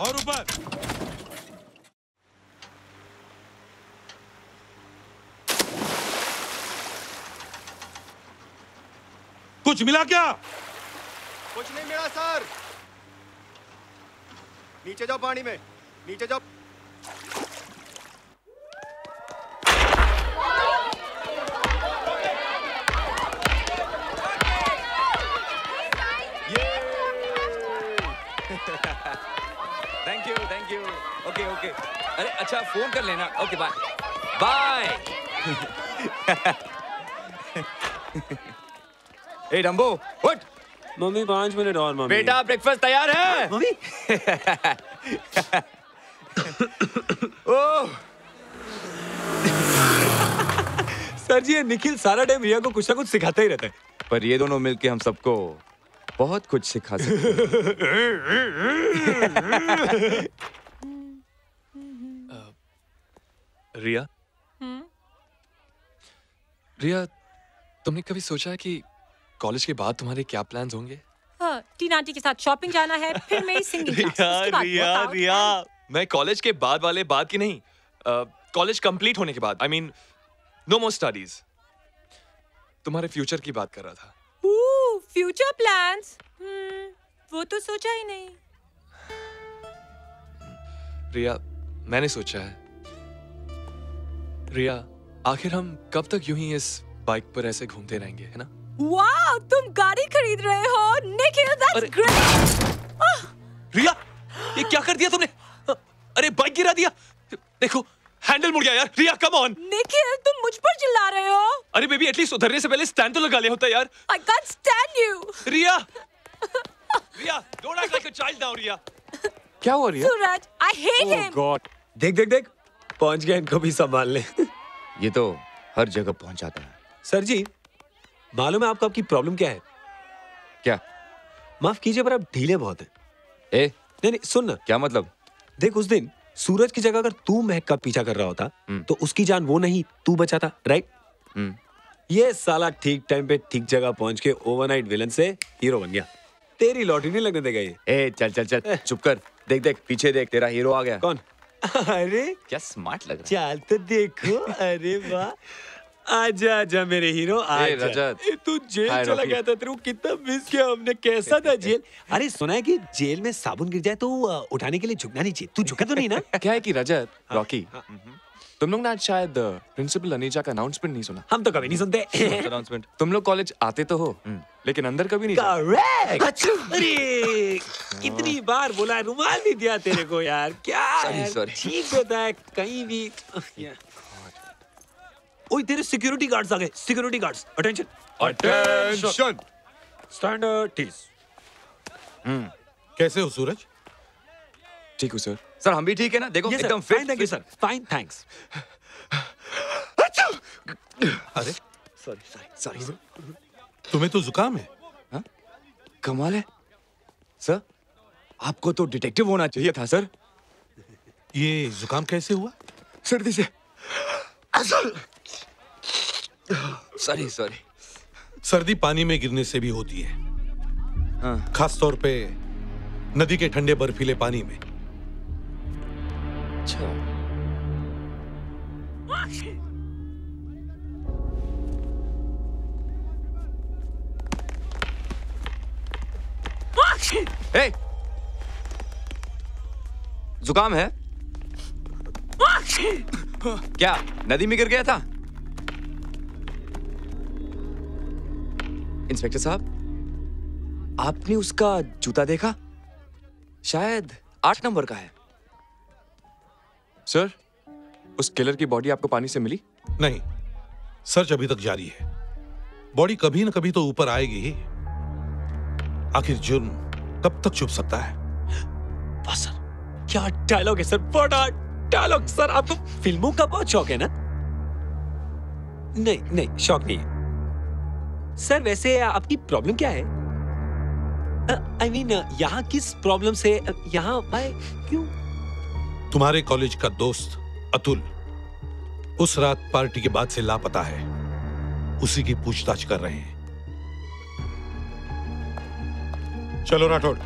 और ऊपर। कुछ मिला क्या? कुछ नहीं मिला, सर। नीचे जाओ पानी में, नीचे जाओ। Thank you thank you okay okay अरे अच्छा फ़ोन कर लेना। ओके बाय बाय ए डंबो उठ. मम्मी पाँच मिनट और मम्मी। बेटा ब्रेकफास्ट तैयार है। Mummy. Oh. Sir ji Nikhil सारा टाइम रिया को कुछ ना कुछ सिखाता ही रहता है। पर ये दोनों मिलके हम सबको बहुत कुछ सिखा सकते हैं। रिया? रिया तुमने कभी सोचा है कि कॉलेज के बाद तुम्हारे क्या प्लान्स होंगे? हाँ, टीना आंटी के साथ शॉपिंग जाना है फिर मेरी सिंगिंग रिया रिया रिया। मैं कॉलेज के बाद वाले बात की नहीं कॉलेज कंप्लीट होने के बाद I mean no more studies तुम्हारे फ्यूचर की बात कर रहा था। फ्यूचर प्लान्स वो तो सोचा ही नहीं। रिया मैंने सोचा है। रिया आखिर हम कब तक यूँ ही इस बाइक पर ऐसे घूमते रहेंगे है ना? वाओ तुम गाड़ी खरीद रहे हो निखिल दैट्स ग्रेट रिया ये क्या कर दिया तुमने? अरे बाइक गिरा दिया। देखो हैंडल मुड़ गया यार। रिया कम ऑन निखिल तुम मुझ पर चिल्ला रहे हो? अरे बेबी एटलीस्ट उधरने से पहले स्टैंड तो लगा लिया होता यार। I can't stand you Riya! Riya don't act like a child now Riya. क्या हुआ Riya? Suraj I hate him God देख देख देख। पहुँच गया इनको भी संभाल ले। ये तो हर जगह पहुँच जाता है। सर जी मालूम है आपको आपकी प्रॉब्लम क्या है? क्या? माफ़ कीजिए पर आप ढीले बहुत हैं। ए? नहीं नहीं सुन ना। क्या मतलब? देख उस दिन सूरज की जगह अगर तू महक का पीछा कर रहा होता तो उसकी जान वो नहीं तू बचाता राइट ये साला ठीक टाइम पे ठीक जगह पहुँच के ओवरनाइट विलन से हीरो बन गया। तेरी लॉटरी नहीं लगने देगा ये। ए चल चल चल चुप कर। देख देख पीछे देख तेरा हीरो आ गया। कौन? अरे क्या स्मार्ट लग रहा है। चल तो देखो। अरे वाह। आजा आजा मेरे हीरो आजा। तू जेल चला गया था तेरे को कितना मिस किया हमने कैसा था जेल? अरे सुना है कि जेल में साबुन गिर जाए तो उठाने के लिए झुकना नहीं चाहिए। तू झुका तो नहीं ना? क्या है कि रजत रॉकी तुम लोग ने आज शायद प्रिंसिपल अनीजा का अनाउंसमेंट नहीं सुना। हम तो कभी नहीं सुनते। अनाउंसमेंट तुम लोग कॉलेज आते तो हो लेकिन अंदर कभी नहीं करेक्ट अरे कितनी बार बोला रुमाल नहीं दिया तेरे को यार। क्या यार, sorry. ठीक होता है कहीं भी। ओए तेरे सिक्योरिटी गार्ड्स आ गए। Security guards attention Attention! Stand at ease कैसे हो सूरज? ठीक हूँ सर सर हम भी ठीक है ना? देखो Yes. एकदम Fine, thank you, sir. Fine, thanks. अरे। सॉरी सॉरी सॉरी तुम्हें तो जुकाम है। कमाल है। सर आपको तो डिटेक्टिव होना चाहिए था सर ये जुकाम कैसे हुआ? सर्दी से सॉरी सॉरी सर्दी पानी में गिरने से भी होती है। हाँ। खास तौर पे नदी के ठंडे बर्फीले पानी में। अच्छा। ए! जुकाम है? क्या नदी में गिर गया था? इंस्पेक्टर साहब आपने उसका जूता देखा? शायद आठ नंबर का है। सर उस किलर की बॉडी आपको पानी से मिली? नहीं सर्च अभी तक जारी है। बॉडी कभी ना कभी तो ऊपर आएगी ही। आखिर जुर्म कब तक छुप सकता है? बस सर क्या डायलॉग है सर बड़ा डायलॉग सर। आपको फ़िल्मों का बहुत शौक है ना? नहीं नहीं शौक नहीं है। सर वैसे आपकी प्रॉब्लम क्या है? आई मीन यहाँ किस प्रॉब्लम से यहाँ भाई क्यों? तुम्हारे कॉलेज का दोस्त अतुल उस रात पार्टी के बाद से लापता है। उसी की पूछताछ कर रहे हैं। चलो राठौड़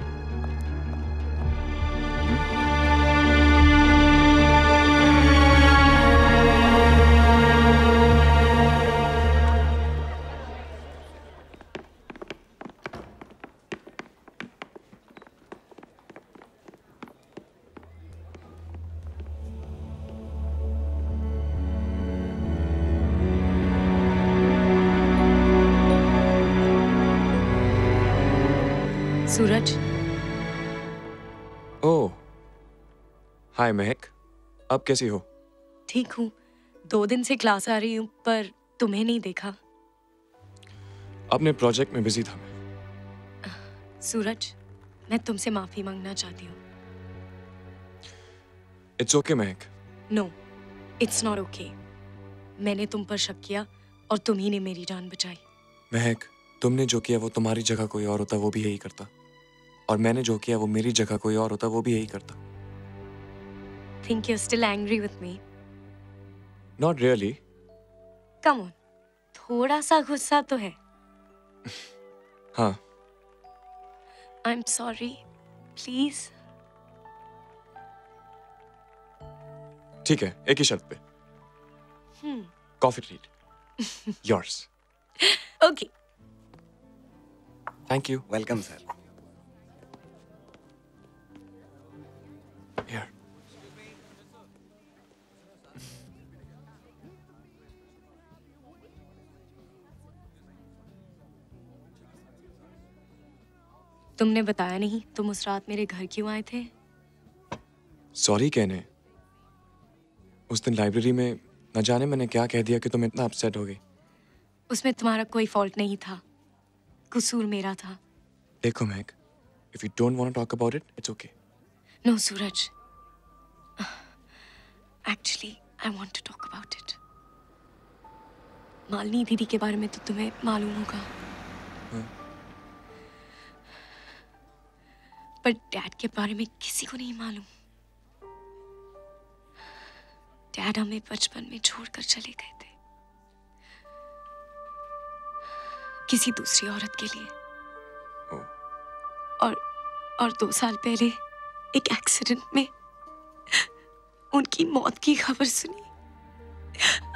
हाय महक अब कैसी हो? ठीक हूँ। दो दिन से क्लास आ रही हूँ पर तुम्हें नहीं देखा। अपने प्रोजेक्ट में बिज़ी था मैं सूरज मैं तुमसे माफ़ी मांगना चाहती हूँ। It's okay Mahak no it's not okay मैंने तुम पर शक किया और तुम ही ने मेरी जान बचाई। महक तुमने जो किया वो तुम्हारी जगह कोई और होता वो भी यही करता। और मैंने जो किया वो मेरी जगह कोई और होता वो भी यही करता। Think you still angry with me not really come on थोड़ा सा गुस्सा तो है. हाँ. आई एम सॉरी प्लीज़ ठीक है एक ही शर्त पे. Coffee treat yours okay thank you welcome sir Here. तुमने बताया नहीं तुम उस रात मेरे घर क्यों आए थे? सॉरी कहने। उस दिन लाइब्रेरी में न जाने मैंने क्या कह दिया कि तुम इतना अपसेट हो गई। उसमें तुम्हारा कोई फॉल्ट नहीं था। कसूर मेरा था। देखो Mac if you don't want to talk about it it's okay no Suraj. Actually I want to talk about it Malini दीदी के बारे में तो तुम्हें मालूम होगा। पर डैड के बारे में किसी को नहीं मालूम। डैड हमें बचपन में छोड़कर चले गए थे। किसी दूसरी औरत के लिए। और और दो साल पहले एक एक्सीडेंट में उनकी मौत की खबर सुनी।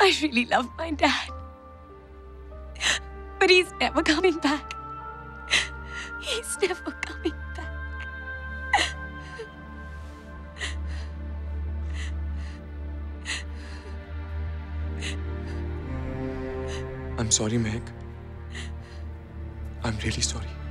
I really love my dad but he's never coming back. He's never coming back I'm sorry, Meg. I'm really sorry.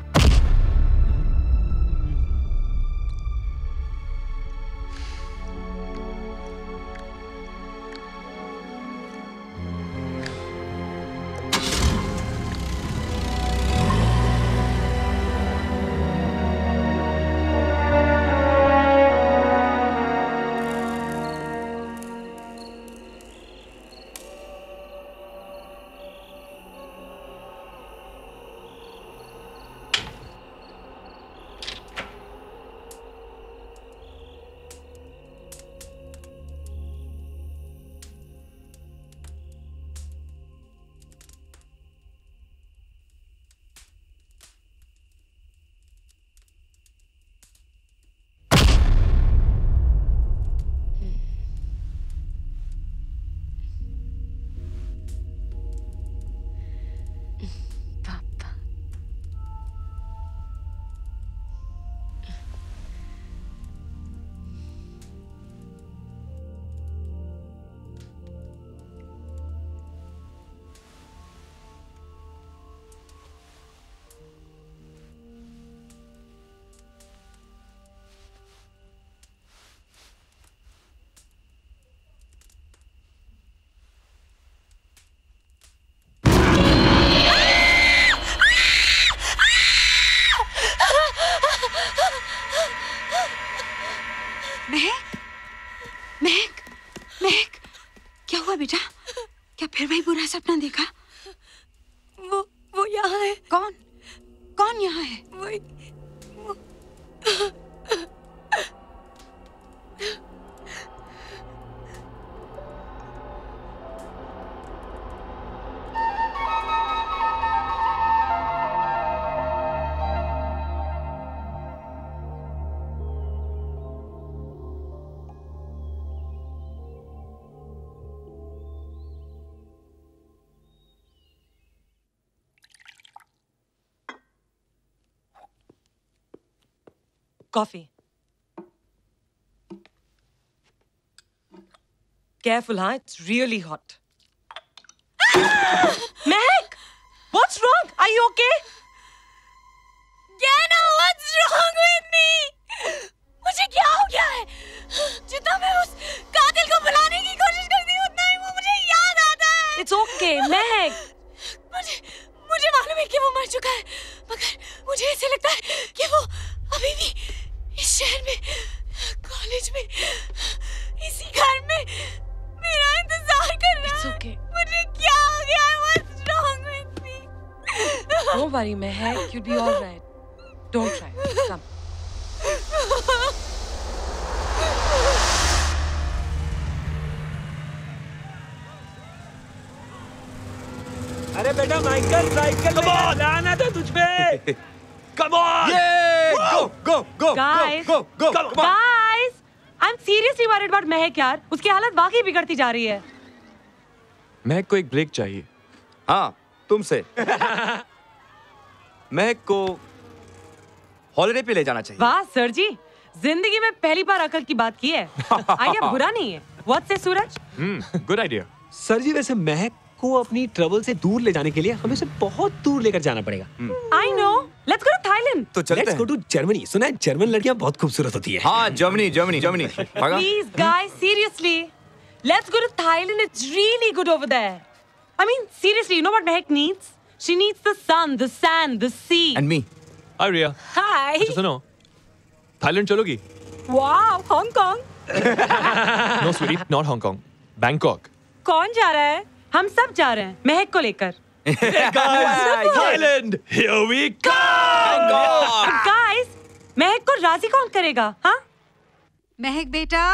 सपना देखा? कॉफ़ी। केयरफुल हाँ it's really hot Mahak what's wrong are you okay what's मुझे क्या हो गया है? जितना मैं को बुलाने की कोशिश करती हूँ वो मुझे इट्स ओके okay, महक वो मर चुका है मगर मुझे ऐसे लगता है कि वो अभी भी इस शहर में कॉलेज में इसी घर में मेरा इंतज़ार कर रहा है। okay. मुझे क्या हो गया है what's wrong with me don't worry मैं है you be all right don't try come अरे बेटा माइकल साइकिल लाना था तुझ पे। Come on go go go Guys, go go guys, I'm seriously worried about महक यार. उसकी हालत वाकई बिगड़ती जा रही है. महक को एक ब्रेक चाहिए हाँ तुमसे महक को हॉलिडे पे ले जाना चाहिए वाह सर जी ज़िंदगी में पहली बार अकल की बात की है। आइडिया बुरा नहीं है। व्हाट से Suraj good idea sir ji वैसे महक को अपनी ट्रबल से दूर ले जाने के लिए हमें उसे बहुत दूर लेकर जाना पड़ेगा। I know let's go to Thailand तो चलते लेट्स गो टू जर्मनी सुना है जर्मन लड़कियाँ बहुत खूबसूरत होती है। हाँ Germany Germany Germany Please, guys, seriously. Let's go to Thailand. It's really good over there. I mean, seriously, you know what Mehak needs? She needs the sun, the sand, the sea. And me hi Riya Hi. अच्छा सुनो। Thailand चलोगी? Wow, Hong Kong. No sweetie not Hong Kong Bangkok कौन जा रहा है? हम सब जा रहे हैं महक को लेकर। Thailand here we come guys Mahak को राज़ी कौन करेगा हाँ? महक बेटा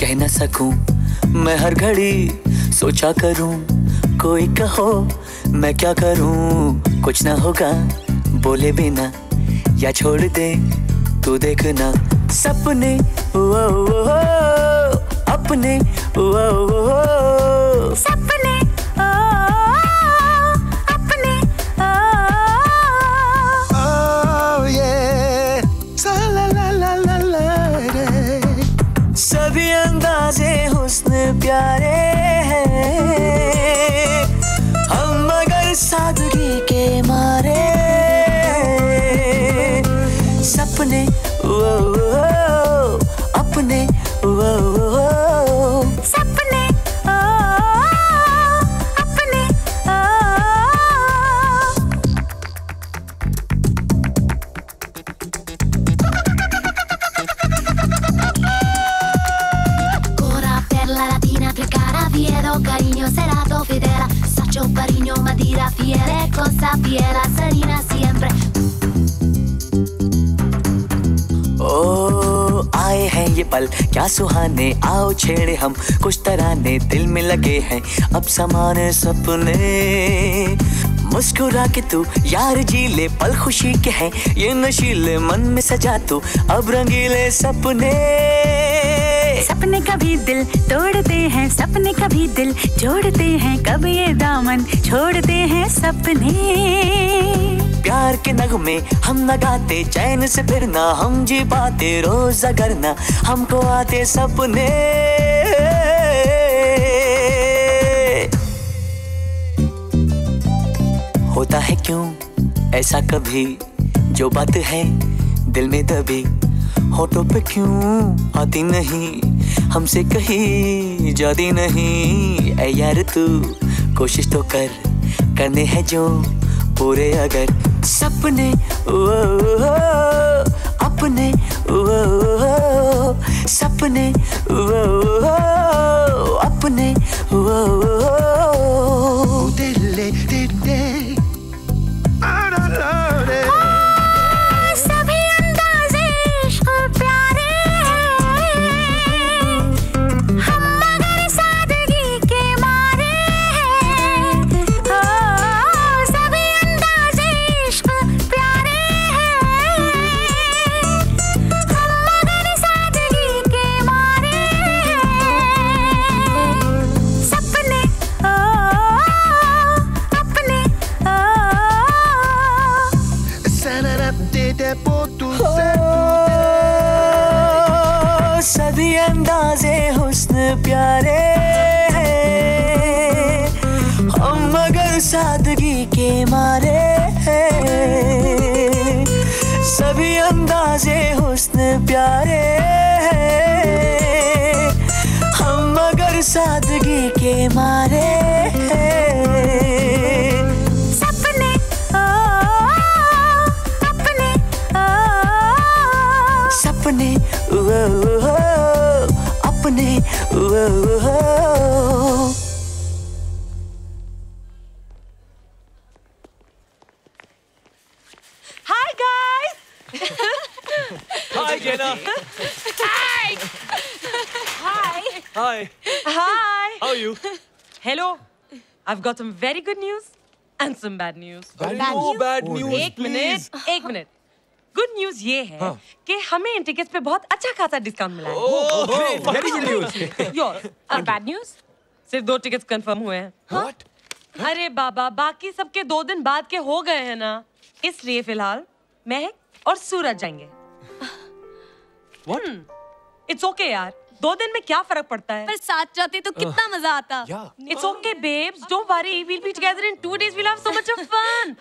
कह ना सकूँ मैं हर घड़ी सोचा करूँ कोई कहो मैं क्या करूँ। कुछ ना होगा बोले बिना या छोड़ दे तू देखना। सपने वो, वो, वो अपने वो, वो, वो, सपने हम कुछ तराने दिल में लगे हैं। अब समान सपने। मुस्कुरा के तू यार जी ले पल खुशी के हैं। ये नशीले मन में सजा तू अब रंगीले सपने। सपने कभी दिल तोड़ते हैं सपने कभी दिल जोड़ते हैं। कब ये दामन छोड़ते हैं सपने। प्यार के नगमे हम न गाते चैन से फिरना हम जी पाते रोज अगर ना हमको आते सपने। ऐसा कभी जो बात है दिल में दबी होठों पे क्यों आती नहीं? हमसे कही जाती नहीं। ऐ यार तू कोशिश तो कर करने हैं जो पूरे अगर। सपने ओ, ओ, अपने ओ, ओ, सपने ओ, ओ, अपने ओ, ओ, प्यारे हैं। हम मगर सादगी के मारे I've got some very good news and some bad news. Bad Bad news? bad news, एक मिनट एक मिनट गुड न्यूज़ ये है हाँ। कि हमें इन टिकट्स पे बहुत अच्छा खासा डिस्काउंट मिला है Oh, great. Very good news. Your और बैड न्यूज़ सिर्फ़ दो टिकट्स कंफर्म हुए हैं What? अरे बाबा बाकी सबके दो दिन बाद के हो गए हैं ना इसलिए फ़िलहाल महक और सूरज जाएँगे इट्स ओके यार दो दिन में क्या फ़र्क पड़ता है? पर साथ जाते तो कितना uh, मज़ा आता। It's okay babes don't worry we will be together in 2 days we will have so much of fun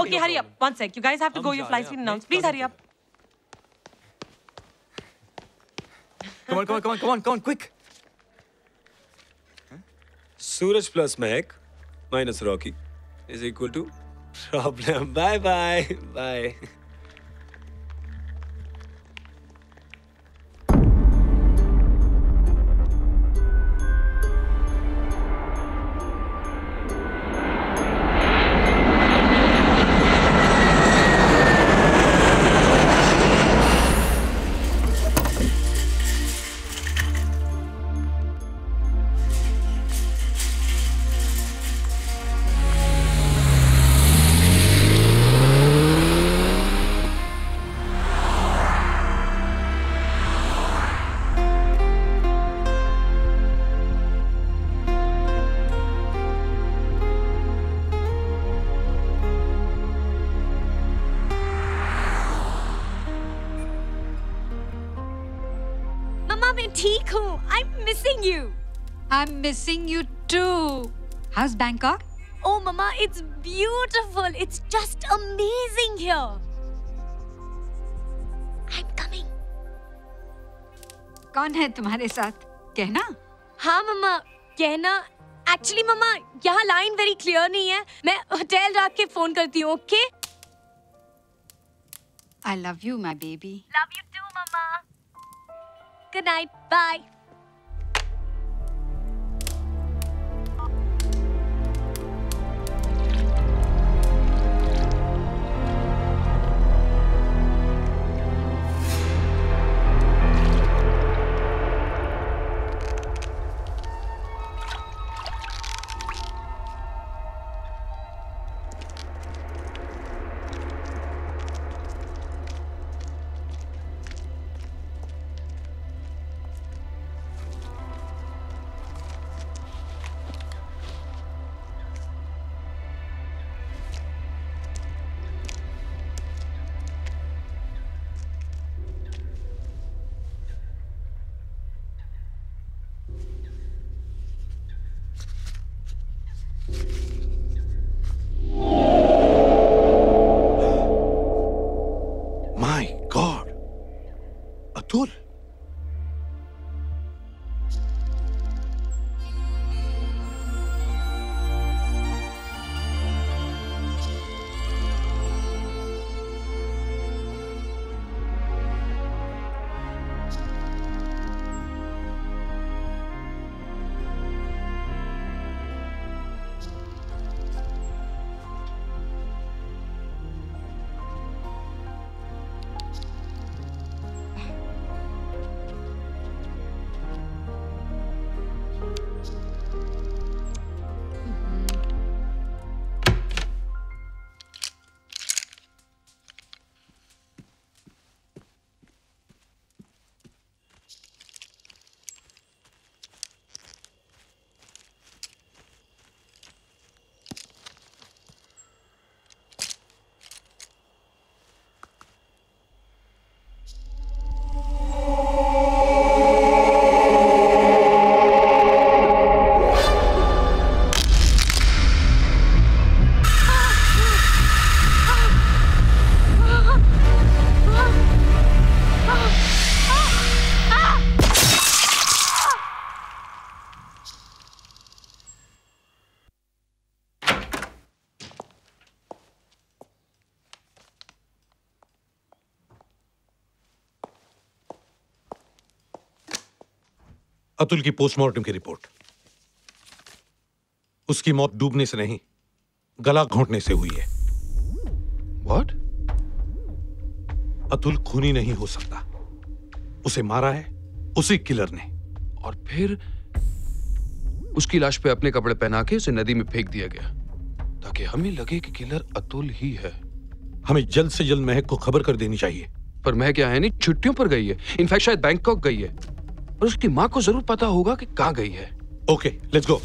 okay hurry up one sec you guys have to go your flights in announce please hurry up come on come on come on come on quick Suraj plus Mahak minus Rocky is equal to problem bye bye bye missing you too. How's Bangkok? Oh, Mama, it's beautiful. It's just amazing here. I'm coming. कौन है तुम्हारे साथ कहना हाँ मम्मा कहना actually मम्मा यहाँ line very clear नहीं है मैं होटल रख के फ़ोन करती हूँ okay I love you, my baby. Love you too mama good night bye Atul की पोस्टमार्टम की रिपोर्ट। उसकी मौत डूबने से नहीं गला घोंटने से हुई है। व्हाट अतुल खूनी नहीं हो सकता। उसे मारा है उसी किलर ने। और फिर उसकी लाश पे अपने कपड़े पहना के उसे नदी में फेंक दिया गया। ताकि हमें लगे कि किलर अतुल ही है। हमें जल्द से जल्द महक को खबर कर देनी चाहिए। पर महक यहाँ है नहीं छुट्टियों पर गई है। इनफैक्ट शायद बैंकॉक गई है। और उसकी माँ को ज़रूर पता होगा कि कहाँ गई है। Okay let's go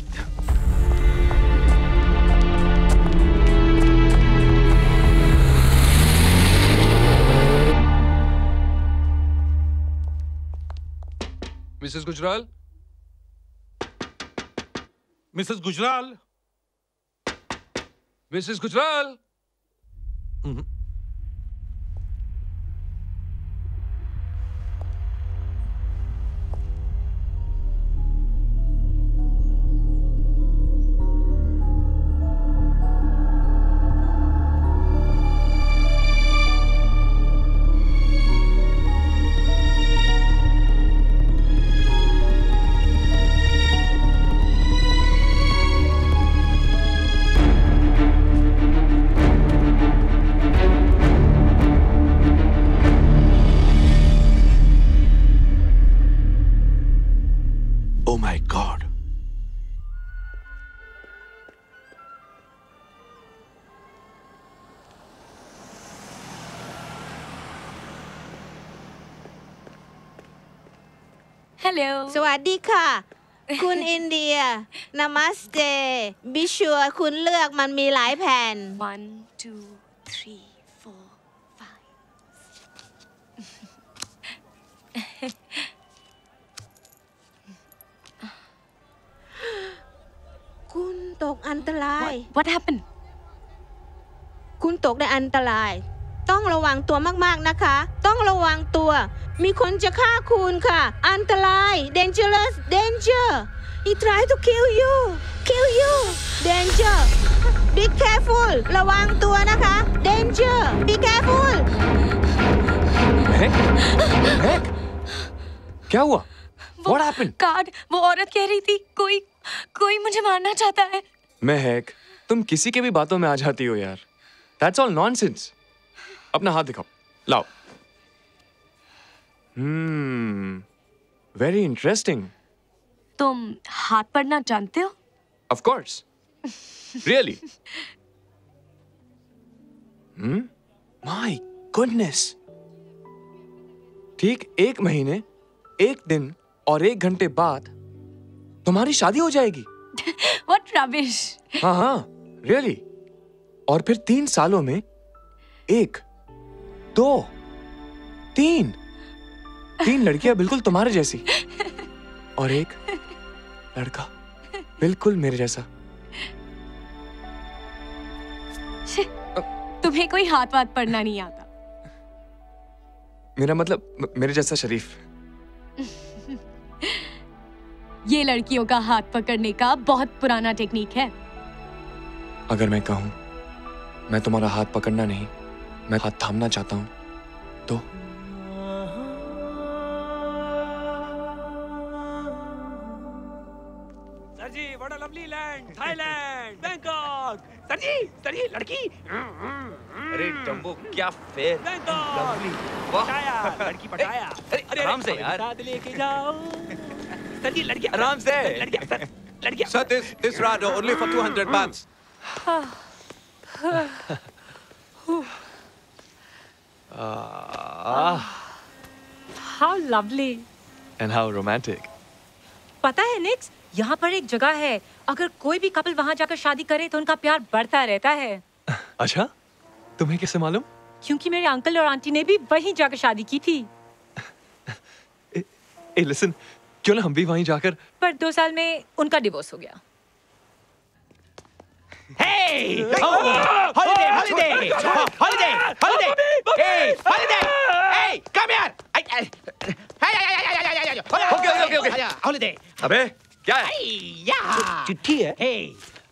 Mrs Gujral Mrs Gujral Mrs Gujral Hello สวัสดีค่ะ คุณอินเดียนามัสเตบิชัวคุณเลือกมันมีหลายแผ่น one two three four five คุณตกอันตราย What happened คุณตกในอันตราย ต้องระวังตัวมาก ๆ นะคะ ต้องระวังตัว มีคนจะฆ่าคุณค่ะ อันตราย dangerous danger he try to kill you kill you danger be careful ระวังตัวนะคะ danger be careful महक महक क्या हुआ What happened? Card वो औरत कह रही थी कोई कोई मुझे मारना चाहता है महक तुम किसी के भी बातों में आ जाती हो यार दैट्स ऑल नॉनसेंस अपना हाथ दिखाओ लाओ हम्म वेरी इंटरेस्टिंग तुम हाथ पढ़ना जानते हो? Of course really hmm my goodness ठीक एक महीने एक दिन और एक घंटे बाद तुम्हारी शादी हो जाएगी। What rubbish. हाँ हाँ. रियली और फिर तीन सालों में एक दो तीन तीन लड़कियाँ बिल्कुल तुम्हारे जैसी। और एक लड़का बिल्कुल मेरे जैसा। तुम्हें कोई हाथ वाथ पढ़ना नहीं आता। मेरा मतलब मेरे जैसा शरीफ। ये लड़कियों का हाथ पकड़ने का बहुत पुराना टेक्निक है। अगर मैं कहूँ मैं तुम्हारा हाथ पकड़ना नहीं मैं हाथ थामना चाहता हूँ तो सर जी सर जी लड़की। अरे डम्बो क्या फेयर लवली पटाया लड़की पटाया। अरे आराम से यार। साथ लेके जाओ। सर जी लड़की आराम से। लड़की सर लड़की this ride only for 200 bahts. How lovely and how romantic पता है निक्स यहाँ पर एक जगह है अगर कोई भी कपल वहाँ जाकर शादी करे तो उनका प्यार बढ़ता रहता है अच्छा तुम्हें कैसे मालूम क्योंकि मेरे अंकल और आंटी ने भी वहीं जाकर शादी की थी ए ए, लिसन क्यों ना हम भी वहीं जाकर पर दो साल में उनका डिवोर्स हो गया Hey! Oh! Holiday! Holiday! Holiday! Holiday! Hey! Holiday! Hey! Come here! I, I, hey! Hey! Hey! Hey! Hey! Hey! Okay, okay, okay, okay. Holiday! अबे क्या है या। चिट्ठी है hey.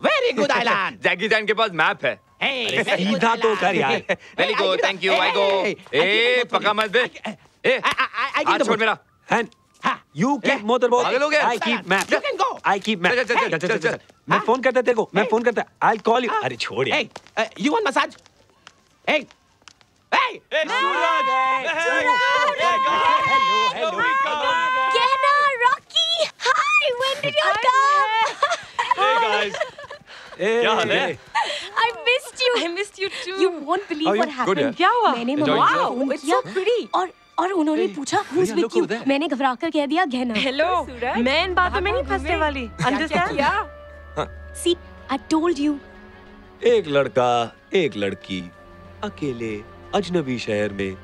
Very good island. Jackie जान के पास मैप है Hey, सीधा तो कर यार Very good, thank you. I go. ए पका मत बे ए आज छोड़ मेरा And you keep motor boat पागल हो गया I keep map you can go I keep map चल चल चल चल मैं फ़ोन करता तेरे को मैं फ़ोन करता I'll call you. अरे छोड़ यार Hey, you want massage? Hey! Hey! Suraj! Hey! Suraj! Hello, hello. Hi when did you come Hey guys. Hey. क्या हाल है? I missed you. I missed you too. You won't believe are what you? happened. Good, yeah. क्या हुआ? मैंने Enjoy mama yourself. को phone it's किया so pretty. और और उन्होंने पूछा who's with you? मैंने घबरा कर कह दिया गहना. हेलो मैं इन बातों में नहीं फंसने वाली understand See, I told you. एक लड़का एक लड़की अकेले अजनबी शहर में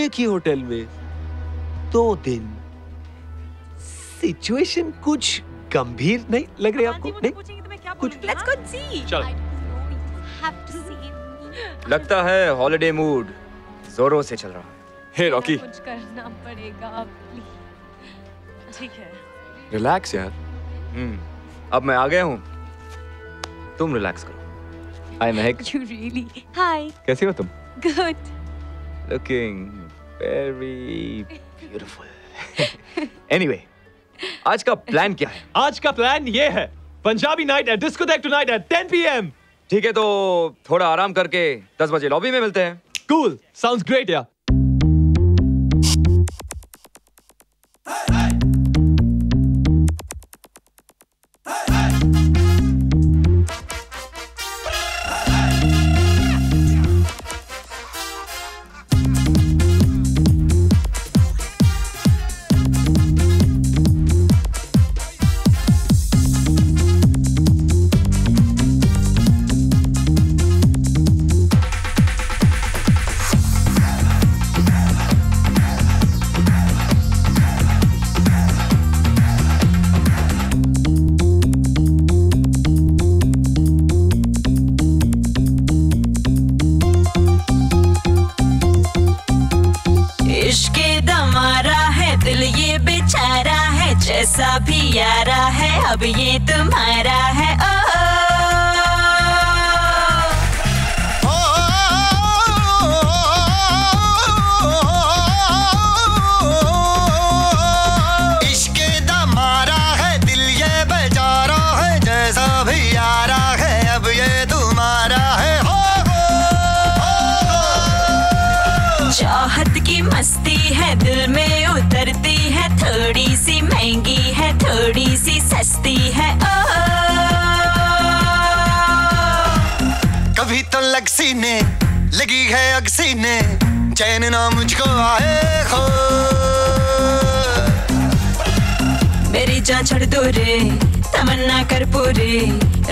एक ही होटल में दो दिन सिचुएशन कुछ गंभीर नहीं लग रही आपको? नहीं? कुछ लेट्स गो सी चल। लगता है हॉलिडे मूड जोरों से चल रहा है। हे रॉकी कुछ करना पड़ेगा प्लीज़ ठीक है। रिलैक्स यार। हम्म। अब मैं आ गया हूँ। तुम रिलैक्स करो। हाय महक You really? Hi. कैसी हो तुम? Good looking very beautiful anyway आज का प्लान क्या है? आज का प्लान ये है। Punjabi night at two tonight at 10 PM ठीक है तो थोड़ा आराम करके 10 बजे लॉबी में मिलते हैं। कूल साउंड ग्रेट या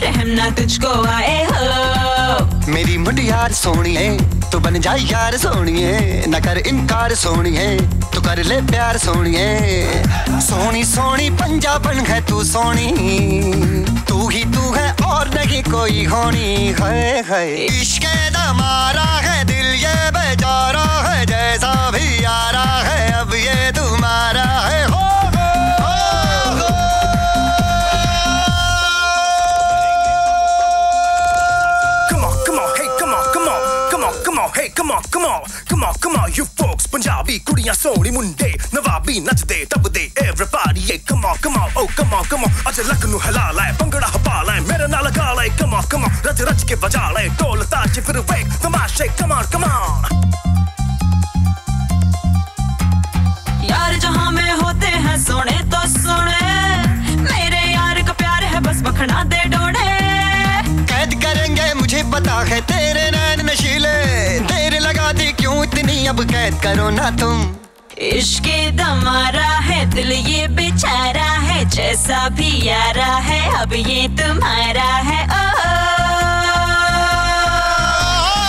रहम ना तुझको आए हो। मेरी मुटियार सोनी है, तू बन जा यार सोनी है, न कर इनकार सोनी है, तू कर ले प्यार सोनी है। सोनी सोनी पंजाबन है तू सोनी तू ही तू है और नहीं कोई होनी। है है इश्क दा मारा है, दिल ये बेचारा है, जैसा भी यारा है, अब ये तुम्हारा come on come on come on come on you folks punjabi Kuriya, sohni munde nawabi nachde tabde everybody yeah come on come on oh come on come on Aaj ਲੱਕ ਨੂੰ hai, ਲੈ ਭੰਗੜਾ hai, ਲੈ naal ਨਾਲ hai. come on come on ਰਚ ਰਚ ਕੇ ਵਜਾ ਲੈ ਢੋਲ ਤਾਸ਼ ਫਿਰ ਵੇਖ ਤਮਾਸ਼ੇ come on come on ਯਾਰ ਜਹਾਂ ਮੇ ਹੋਤੇ ਹੈ ਸੋਹਣੇ ਤੋਂ ਸੋਹਣੇ मेरे बस बखना दे डोड़े कैद करेंगे मुझे पता है तेरे ना अब कैद करो ना तुम। इश्क दमारा है दिल ये बेचारा है जैसा भी यारा है अब ये तुम्हारा है।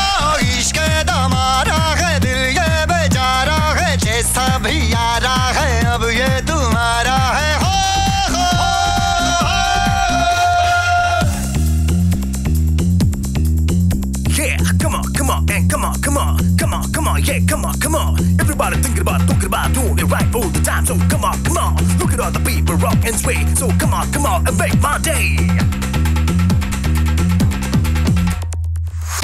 ओ इश्क दा है दिल ये बेचारा है जैसा भी यारा है अब ये तुम्हारा है। हो, हो, Yeah, come on, come on, and come on, come on, yeah, come on, come on. Everybody thinking about, talking about doing it right all the time. So come on, come on. Look at all the people rock and sway. So come on, come on, and make my day.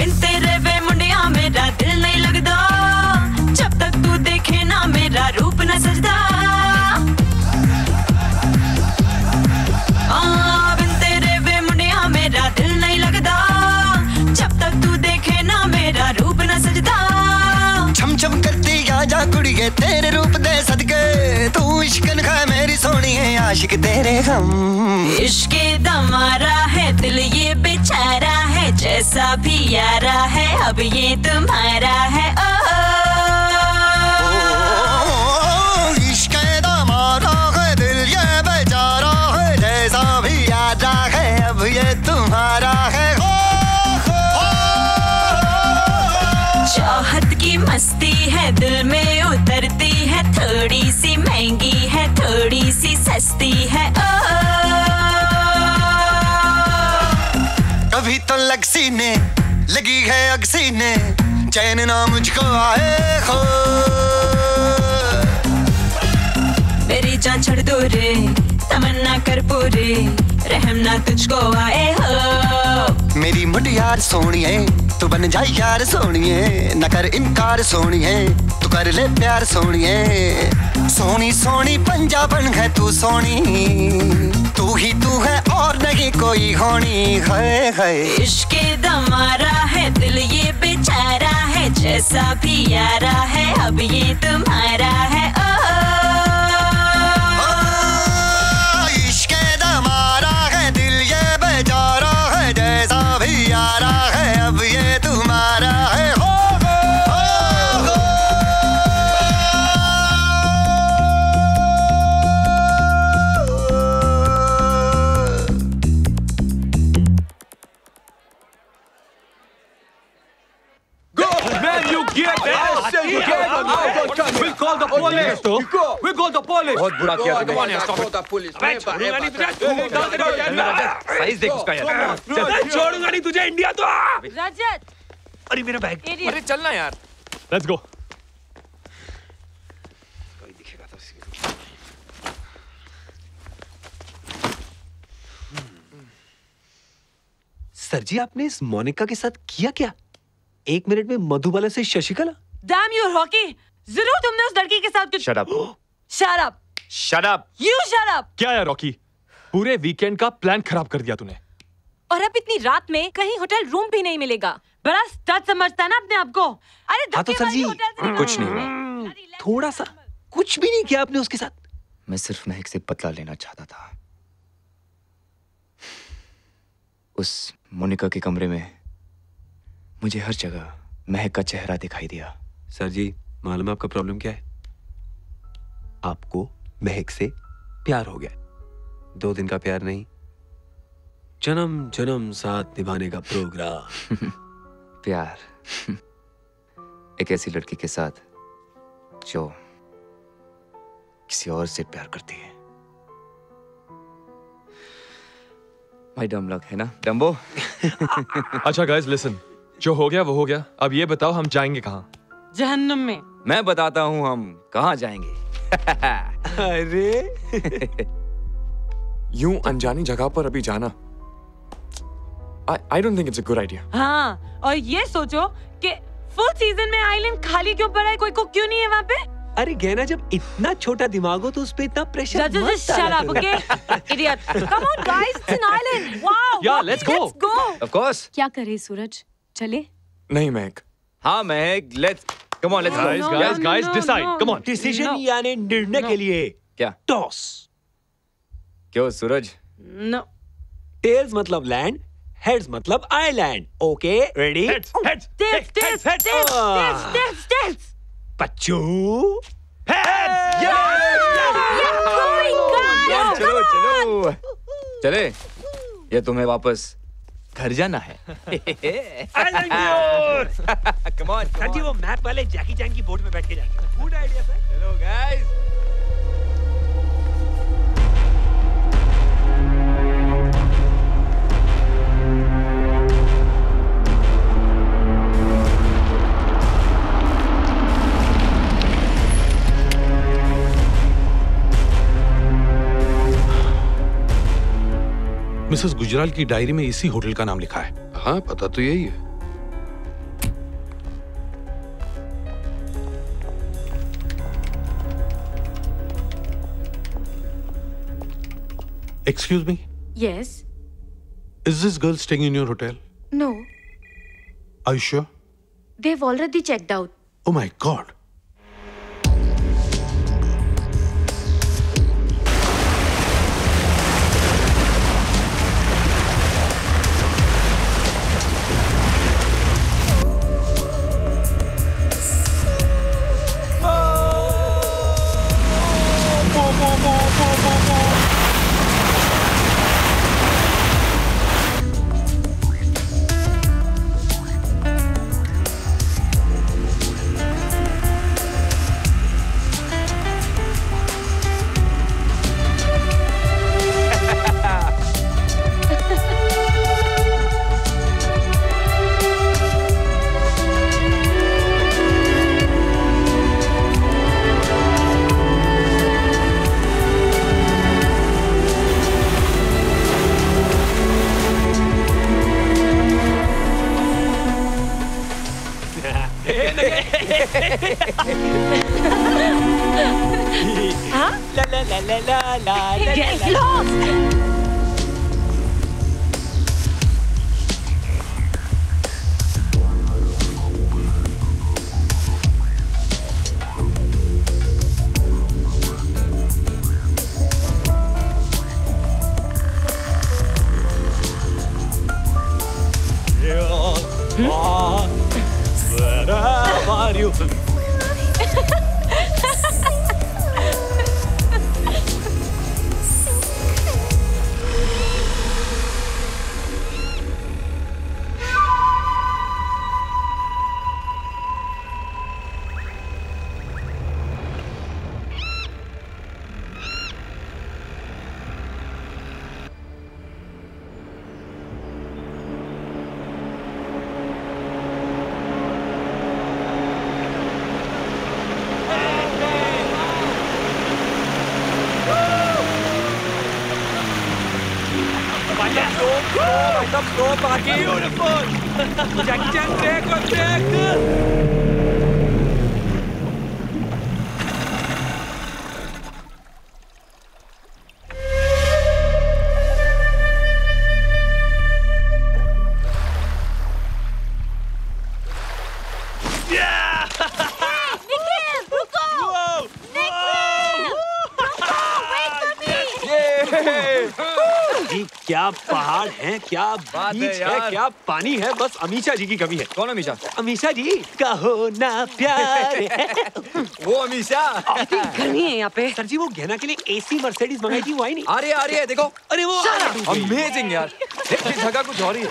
बिन तेरे वे मुंडिया मेरा दिल नहीं लगदा जब तक तू देखे ना मेरा रूप न सजदा जा कुड़िए तेरे रूप दे सदके। तू इश्कन खा मेरी सोनी है आशिक तेरे हम इश्क दमारा है दिल ये बेचारा है जैसा भी यारा है अब ये तुम्हारा है। ओ, इश्क दामारा है दिल ये बेचारा है जैसा भी यारा है अब ये तुम्हारा है। हो, मस्ती है दिल में उतरती है थोड़ी सी महँगी है थोड़ी सी सस्ती है। ओ, कभी तो लग सीने लगी है अग सीने चैन ना मुझको आए हो। मेरी जान छोड़ दो रे तमन्ना कर पूरे रहम ना तुझको आए हो। मेरी मुटियार सोनिए तू बन जा यार सोनिए न कर इनकार सोनी है तू कर ले प्यार सोनिए सोनी सोनी पंजाबन है तू सोनी तू ही तू है और नहीं कोई होनी है है इश्क दमारा है दिल ये बेचारा है जैसा भी यारा है अब ये तुम्हारा है ओ, इश्क दमारा है दिल ये बेचारा है जैसा यारा है अब ये तुम्हारा We'll call the police. We'll call the police. बहुत बुरा किया। तू गया? साइज़ देख उसका यार। चल, छोड़ूँगा नहीं तुझे इंडिया तो। रजत। अरे मेरा बैग अरे चलना यार। लेट्स गो सर जी आपने इस मोनिका के साथ किया क्या? एक मिनट में मधुबाला से शशिकला? डैम यू रॉकी ज़रूर तुमने उस लड़की के साथ कुछ shut up shut up shut up you shut up क्या है रॉकी पूरे वीकेंड का प्लान खराब कर दिया तूने। और अब इतनी रात में कहीं होटल रूम भी नहीं मिलेगा। बड़ा स्टड समझता है ना अपने आप को। अरे हाँ तो सर जी कुछ नहीं हुआ। थोड़ा सा कुछ भी नहीं किया आपने उसके साथ। मैं सिर्फ़ महक से बदला लेना चाहता था। उस मोनिका के कमरे में मुझे हर जगह महक का चेहरा दिखाई दिया। सर जी मालूम है आपका प्रॉब्लम क्या है? आपको महक से प्यार हो गया। दो दिन का प्यार नहीं जन्म जन्म साथ निभाने का प्रोग्राम प्यार। एक ऐसी लड़की के साथ जो किसी और से प्यार करती है। भाई डम लक है ना? डम्बो अच्छा गाइस लिसन जो हो गया वो हो गया। अब ये बताओ हम जाएँगे कहाँ? जहन्नुम में मैं बताता हूँ हम कहाँ जाएँगे अरे यूँ अनजानी जगह पर अभी जाना I don't think it's a good idea हाँ और ये सोचो कि फुल सीज़न में आइलैंड खाली क्यों पड़ा है कोई कुक क्यों नहीं है वहाँ पे अरे गहना जब इतना छोटा दिमाग हो तो उस पे इतना pressure just shut up, okay? Idiot. Come on, guys. It's an island. Wow. Yeah, let's go. Let's go. Of course क्या करे सूरज चले नहीं महक हाँ Mahak come on let's Guys, guys, guys, decide. Come on. Decision यानी निर्णय के लिए क्या? टॉस। क्यों सूरज? No. टेल्स मतलब लैंड हेड्स मतलब island okay ready Heads, heads, Tails, tails, tails, tails, tails, tails. बच्चू यार चलो चलो। चले। ये तुम्हें वापस। घर जाना है। सर जी वो मैप वाले जैकी जैन की बोट में बैठ के जाएँगे। गुड आइडिया सर चलो गाइस मिसेस गुजराल की डायरी में इसी होटल का नाम लिखा है हाँ पता तो यही है excuse me Yes. Is this girl staying in your hotel No. Are you sure? They've already checked out. Oh my god. क्या बात है यार। है, क्या पानी है? बस अमीशा जी की कमी है। कौन अमीशा अमीशा जी कहो ना प्यार वो अमीशा गर्मी है यहाँ पे। सर जी वो गहना के लिए एसी मर्सिडीज मंगाई थी वो आई नहीं। आ रही है आ रही है देखो। अरे वो अमेजिंग यार। जगह कुछ और है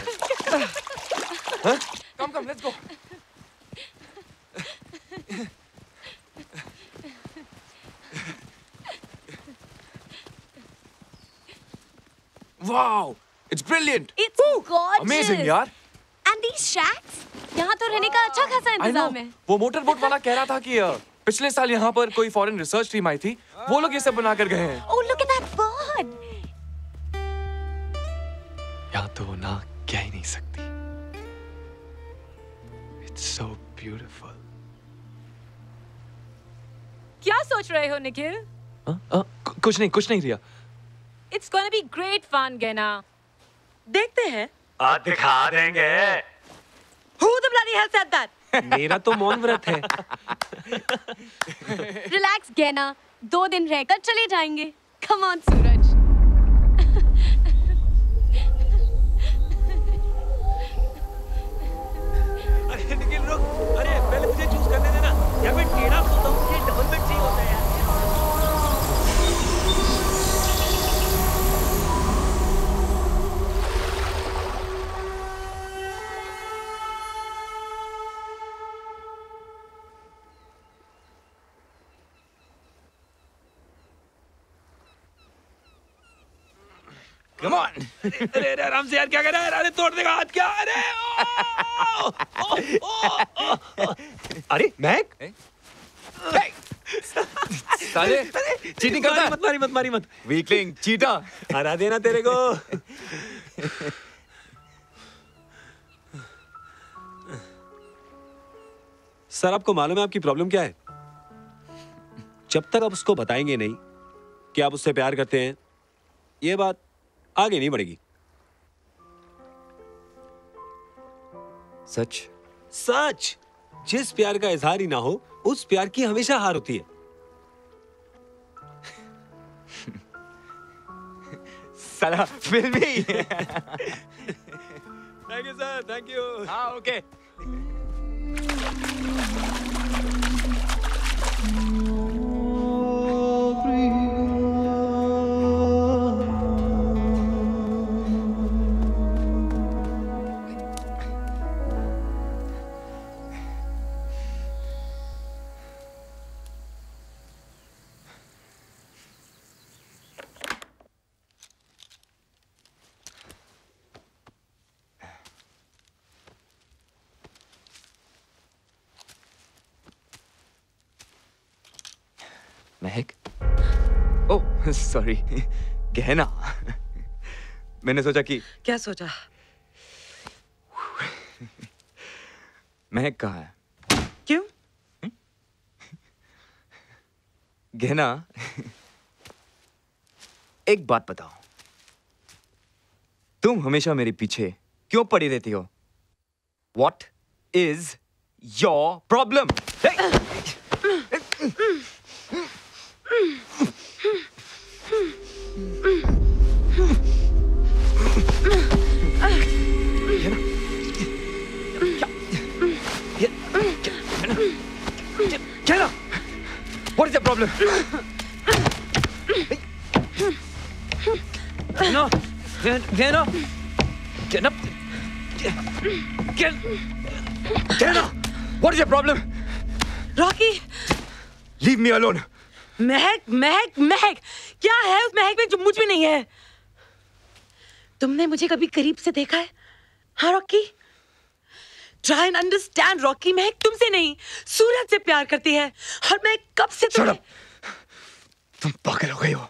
हाँ? Come come let's go it's brilliant It's gorgeous. Amazing यार And these shacks? यहाँ तो रहने का अच्छा खासा I know. इंतज़ाम है वो मोटर बोट वाला कह रहा था कि पिछले साल यहाँ पर कोई फॉरेन रिसर्च टीम आई थी वो लोग ये सब बना कर गए हैं Oh, look at that bird. या तो ना कह ही नहीं सकती इट्स सो ब्यूटीफुल क्या सोच रहे हो निखिल कुछ नहीं कुछ नहीं रिया It's gonna be great fun, Gena. देखते हैं। आ, दिखा देंगे। Who the bloody hell said that? मेरा तो मौन व्रत है। रिलैक्स गैना। दो दिन रहकर चले जाएँगे। Come on Suraj. अरे निखिल रुक। अरे पहले मुझे चूज़ करने देना। यार मैं टेढ़ा कम ऑन अरे अरे आराम से यार क्या कर रहा है? अरे तोड़ देगा हाथ क्या अरे ओ, ओ, ओ, ओ, ओ। अरे मैक साले चीटिंग करता है? मत मारी मत मारी मत। वीकलिंग चीटा हरा देना तेरे को। सर आपको मालूम है आपकी प्रॉब्लम क्या है? जब तक आप उसको बताएँगे नहीं कि आप उससे प्यार करते हैं ये बात आगे नहीं बढ़ेगी। सच? सच! जिस प्यार का इजहार ही ना हो उस प्यार की हमेशा हार होती है। साला भी। Thank you sir thank you हाँ ओके सॉरी। गहना। मैंने सोचा कि क्या सोचा? महक कहा है? क्यों? गहना। एक बात बताओ। तुम हमेशा मेरे पीछे क्यों पड़ी रहती हो? What is your problem What is your problem? No, Kenna, get up, get, Kenna! What is your problem? Rocky Leave me alone. महक महक महक क्या है उस महक में जो मुझमें नहीं है तुमने मुझे कभी करीब से देखा है हाँ Rocky try and understand Rocky Mehak तुमसे नहीं सूरज से प्यार करती है। और मैं कब से तुम्हें तुम पागल हो गई हो।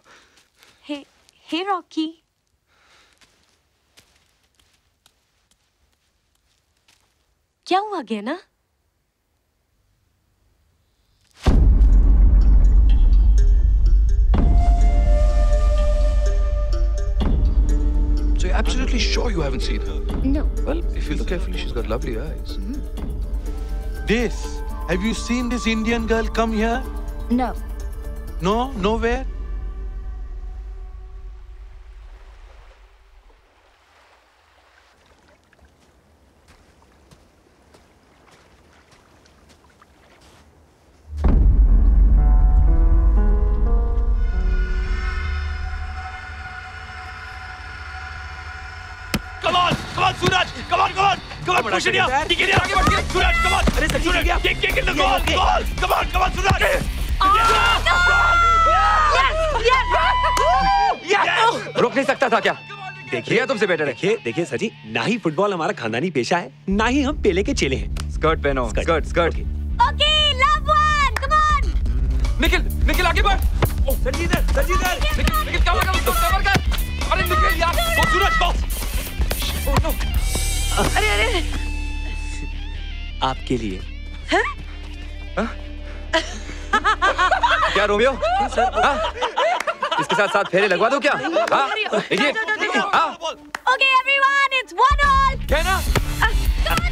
हे हे रॉकी क्या हुआ गया ना? So you're absolutely sure you haven't seen her? No. Well, if you look carefully, she's got lovely eyes. Mm-hmm. This. Have you seen this Indian girl come here? No. No, nowhere. Kick it Suraj, come on, Suraj, kick, kick in the goal, goal, come on, come on, Suraj. रोक नहीं सकता था क्या? देखिए तुमसे better देखिए देखिए sir जी ना ही फुटबॉल हमारा खानदानी पेशा है ना ही हम पेले के चेले हैं। स्कर्ट पहनो skirt skirt Okay, love one. Come on. Nikhil Nikhil आगे बढ़। संजीत संजीत निखिल निखिल कवर कर कवर कर अरे निखिल यार वो सूरज ओह नो अरे अरे। आपके लिए क्या रोमियो हाँ? इसके साथ साथ फेरे लगवा दो क्या हाँ? हाँ? Okay, everyone, it's one all. कहना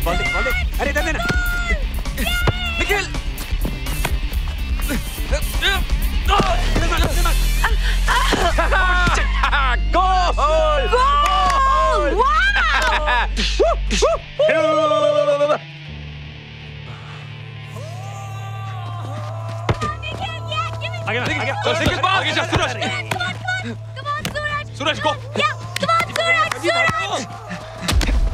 बॉल दे बॉल दे अरे दे देना निखिल Goal! Goal! Wow! आगे ना आगे चल निखिल बाहर आगे जा सूरज Come on, Suraj. सूरज को Yeah, come on, Suraj. Suraj.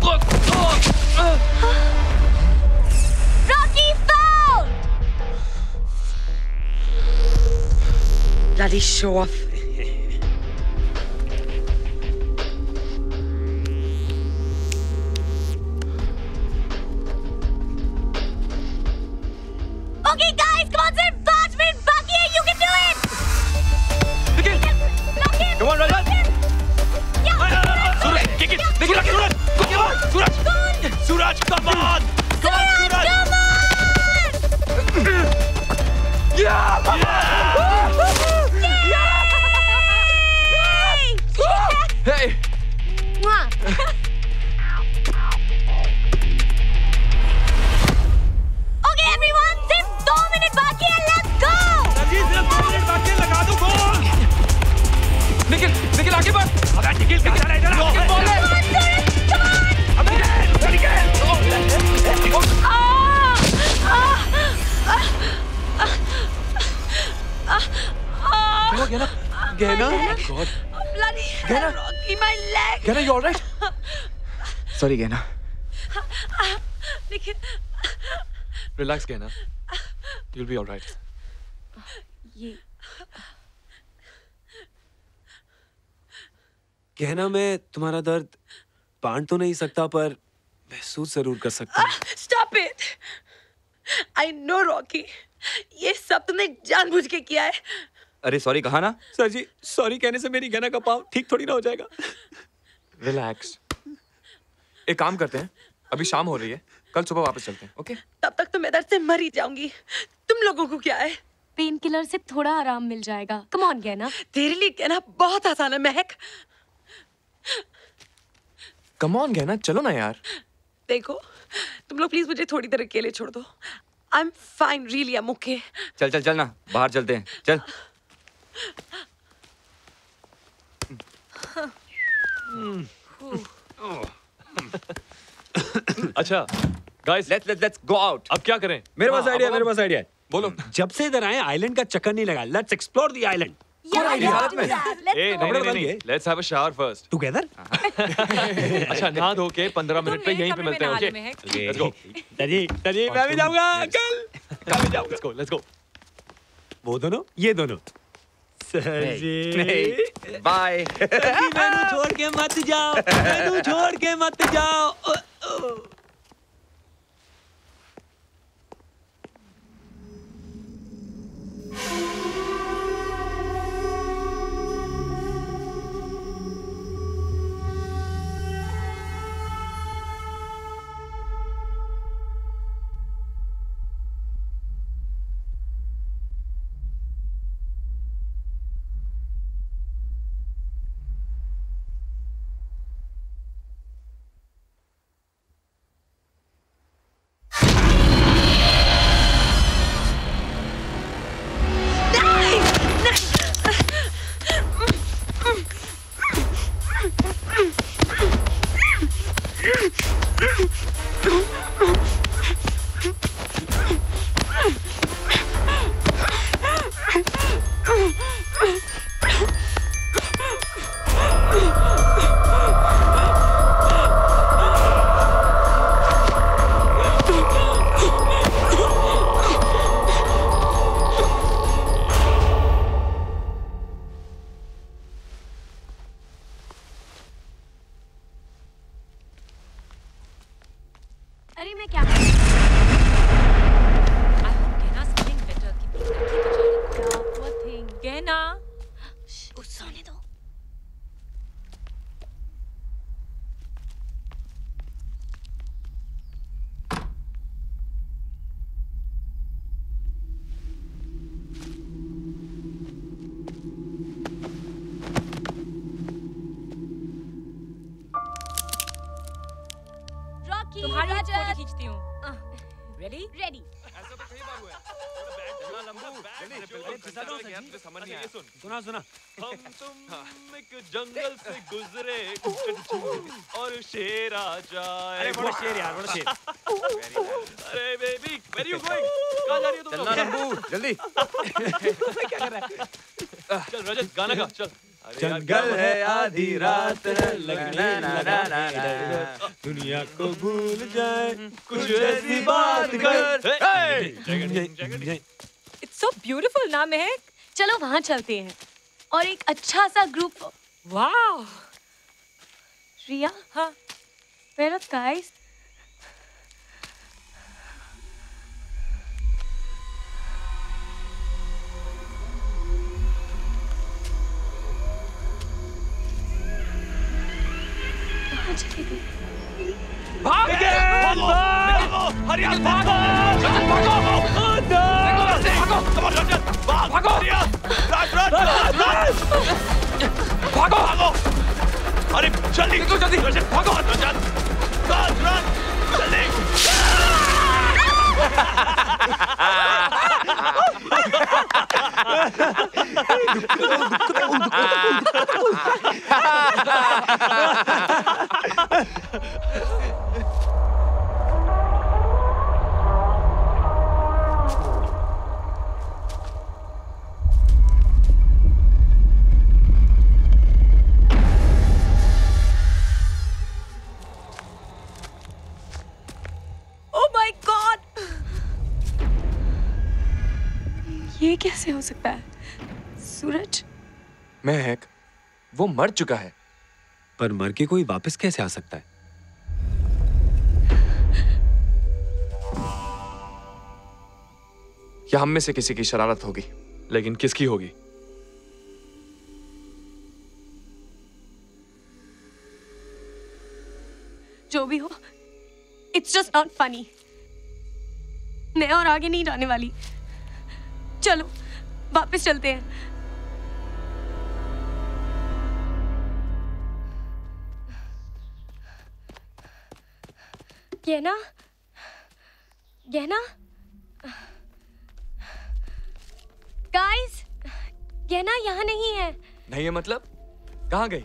Rocky foul. Bloody show off. Suraj come on come on Hey! Minute बाकी है. Let's go. संजीत दो मिनट बाकी लगा दो गोल निखिल निखिल आगे बढ़। है? इधर आओ। गहना Bloody Rocky, my leg. you'll be all right. ये कहना मैं तुम्हारा दर्द बांट तो नहीं सकता पर महसूस ज़रूर कर सकता हूँ। Stop it. I know, Rocky. ये सब तुमने जानबूझ के किया है। अरे सॉरी कहा ना? सर जी सॉरी कहने से मेरी गहना का पाव ठीक थोड़ी ना हो जाएगा। रिलैक्स एक काम करते हैं अभी शाम हो रही है कल सुबह वापस चलते हैं ओके तब तक तो मैं दर्द से मर ही जाऊँगी। तुम लोगों को क्या है? पेन किलर से थोड़ा आराम मिल जाएगा। कम ऑन कहना तेरे लिए कहना बहुत आसान है महक। कम ऑन कहना चलो ना यार। देखो तुम लोग प्लीज़ मुझे थोड़ी देर अकेले छोड़ दो। I am fine really I am okay चल चल चल ना बाहर चलते हैं। चल। अच्छा guys let's let's let's go out अब क्या करें? मेरे पास हाँ, आइडिया मेरे पास आइडिया है। बोलो। जब से इधर आए आइलैंड का चक्कर नहीं लगा। लेट्स एक्सप्लोर द आइलैंड ए नहीं नहीं नहीं let's have a shower first together अच्छा नहा धो के 15 मिनट पे यहीं पे मिलते हैं ओके लेट्स गो तजी तजी मैं भी जाऊँगा अंकल। मैं भी जाऊँगा। लेट्स गो लेट्स गो वो दोनों ये दोनों। सर जी बाय मैनू छोड़ के मत जाओ। मैनू छोड़ के मत जाओ। ओ, ओ। अरे अरे बड़ा शेर यार, बड़ा शेर। अरे बेबी वेर यू गोइंग कहाँ जा रही हो तुम चलना लंबू जल्दी क्या कर रहा है चल रजत गाना गा चल जंगल है आधी रात लगने लगा दुनिया को भूल जाए। कुछ ऐसी बात कर। इट्स सो ब्यूटीफुल ना महक चलो वहाँ चलते हैं। और एक अच्छा सा ग्रुप वाओ रिया? हाँ। Are the guys. भाग भागो। अरे जल्दी जल्दी भागो। रजत राज राज जल्दी Oh कैसे हो सकता है? सूरज? महक वो मर चुका है। पर मर के कोई वापस कैसे आ सकता है? या हम में से किसी की शरारत होगी लेकिन किसकी होगी? जो भी हो इट्स जस्ट नॉट फनी मैं और आगे नहीं जाने वाली। चलो। वापस चलते हैं। गहना? गहना? गाइस गहना यहाँ नहीं है। नहीं है मतलब? कहाँ गई?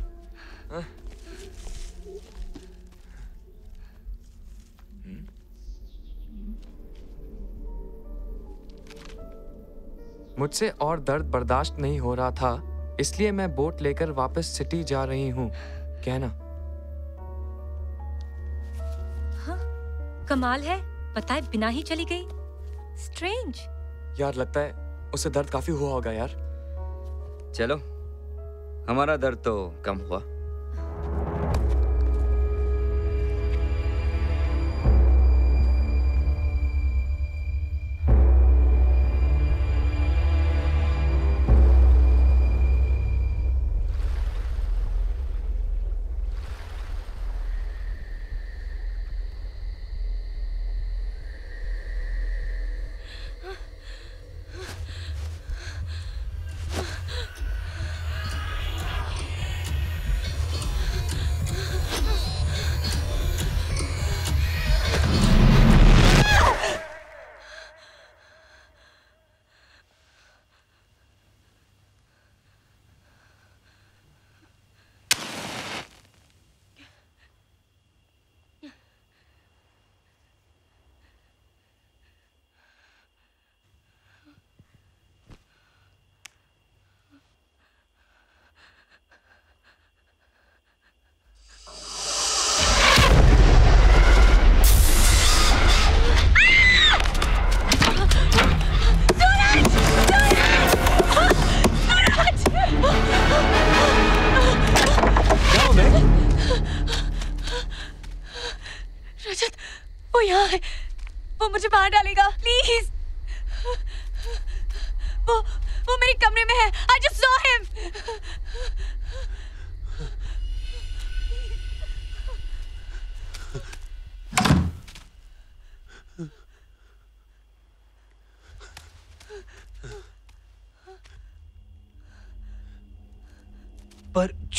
मुझसे और दर्द बर्दाश्त नहीं हो रहा था इसलिए मैं बोट लेकर वापस सिटी जा रही हूँ। कहना। कमाल है। बताए बिना ही चली गई। स्ट्रेंज यार लगता है उसे दर्द काफ़ी हुआ होगा यार। चलो हमारा दर्द तो कम हुआ।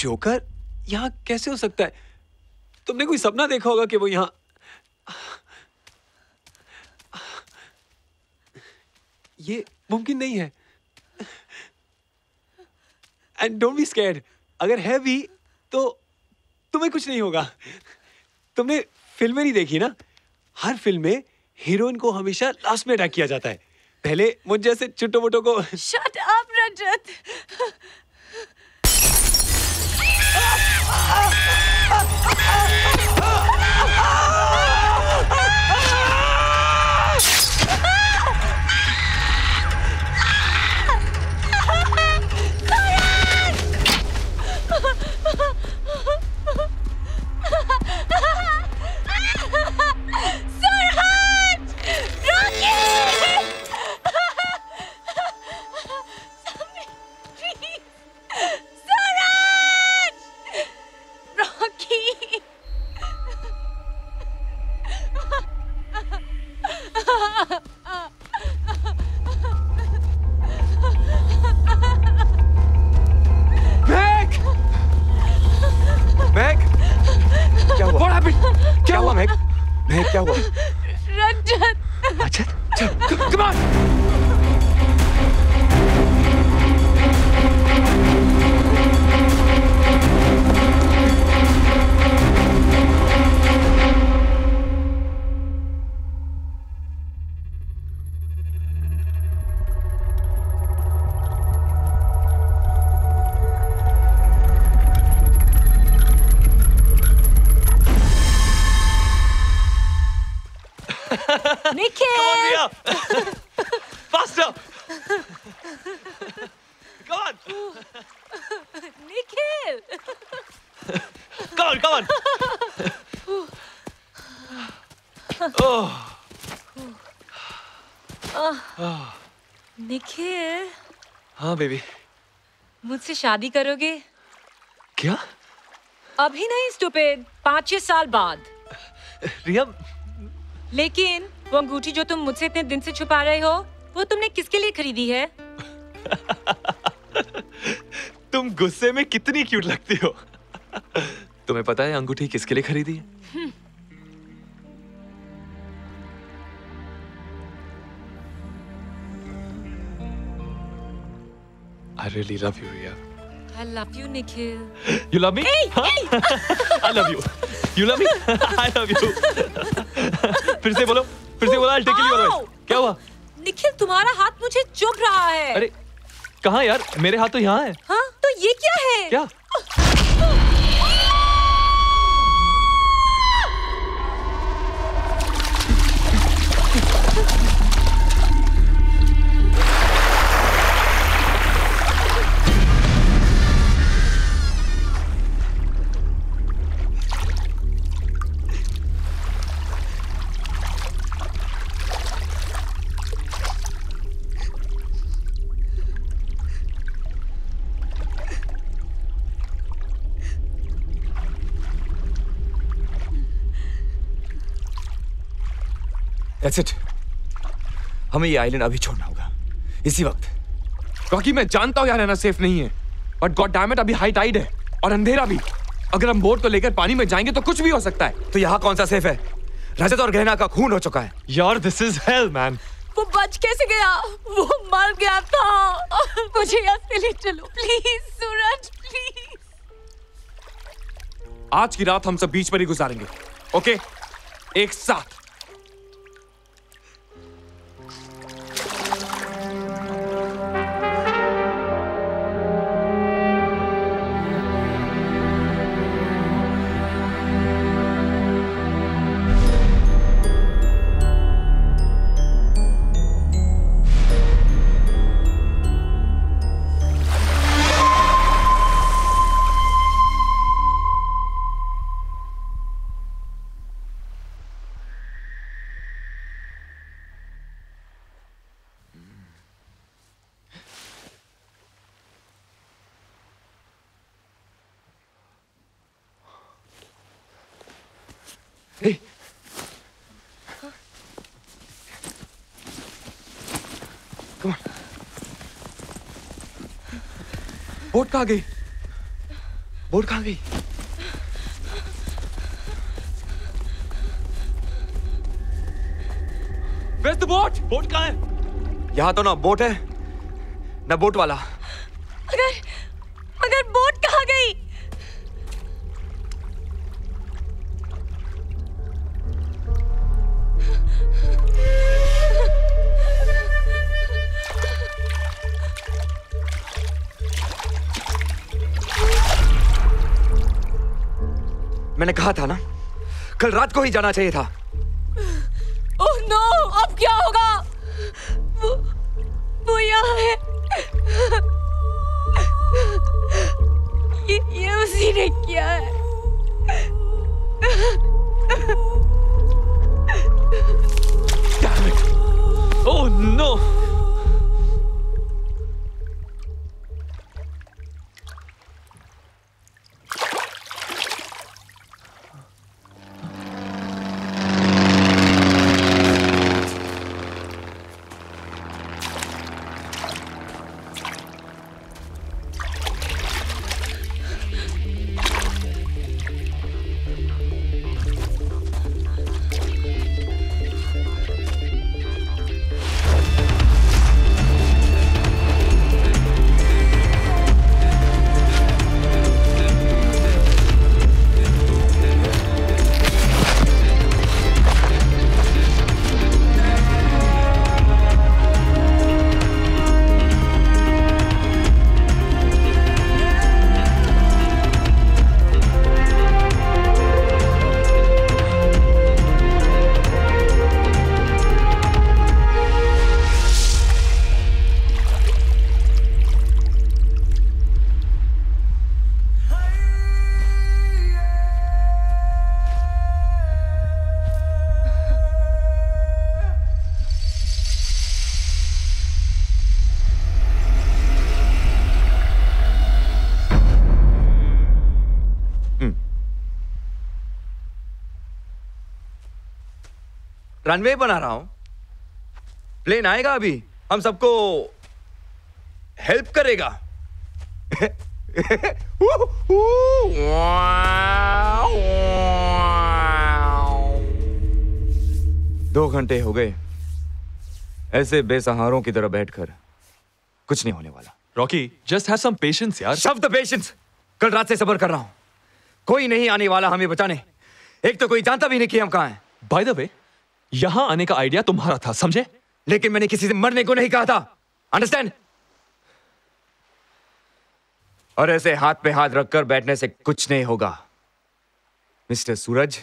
जोकर? यहाँ कैसे हो सकता है? तुमने कोई सपना देखा होगा कि वो यहाँ ये मुमकिन नहीं है। एंड डोंट बी स्कैर्ड अगर है भी तो तुम्हें कुछ नहीं होगा। तुमने फ़िल्में नहीं देखी ना? हर फ़िल्म में हीरोइन को हमेशा लास्ट में अटैक किया जाता है। पहले मुझ जैसे चुट्टो मोटो को शट अप रजत। ああ शादी करोगे? क्या? अभी नहीं स्टूपिड पाँच छह साल बाद। रिया लेकिन वो अंगूठी जो तुम मुझसे इतने दिन से छुपा रहे हो वो तुमने किसके लिए खरीदी है? तुम गुस्से में कितनी क्यूट लगती हो। तुम्हें पता है अंगूठी किसके लिए खरीदी है? I really love you, Ria. I love you, Nikhil. You love me? Hey, huh? hey! I love you. You love me? I love you. फिर से बोलो फिर से बोलो I'll take you away. क्या हुआ निखिल तुम्हारा हाथ मुझे चुभ रहा है अरे कहाँ यार मेरे हाथ तो यहाँ है हाँ तो ये क्या है क्या That's it. हमें ये आइलैंड अभी छोड़ना होगा। इसी वक्त। रॉकी मैं जानता हूँ यहाँ रहना सेफ़ नहीं है। बट गॉड डैम अभी हाई टाइड है। और अंधेरा भी। अगर हम बोट को लेकर पानी में जाएँगे तो कुछ भी हो सकता है। तो यहाँ कौन सा सेफ़ है? रजत और गहना का खून हो चुका है। यार दिस इज़ हेल मैन वो बच कैसे गया? वो मर गया था। मुझे यहाँ से ले चलो प्लीज़ सूरज प्लीज़ आज की रात हम सब बीच पर ही गुजारेंगे। ओके एक साथ। कहाँ गई? बोट कहाँ गई? Where's boat boat? बोट कहाँ है? यहाँ तो ना बोट है ना बोट वाला। अगर मैंने कहा था ना कल रात को ही जाना चाहिए था। रनवे बना रहा हूँ। प्लेन आएगा अभी। हम सबको हेल्प करेगा। दो घंटे हो गए। ऐसे बेसहारों की तरह बैठकर कुछ नहीं होने वाला। Rocky just have some patience यार। शब्द पेशेंस कल रात से सबर कर रहा हूँ। कोई नहीं आने वाला हमें बचाने। एक तो कोई जानता भी नहीं कि हम कहाँ हैं। बाय द वे यहाँ आने का आइडिया तुम्हारा था, समझे? लेकिन मैंने किसी से मरने को नहीं कहा था। अंडरस्टैंड और ऐसे हाथ पे हाथ रखकर बैठने से कुछ नहीं होगा। मिस्टर सूरज?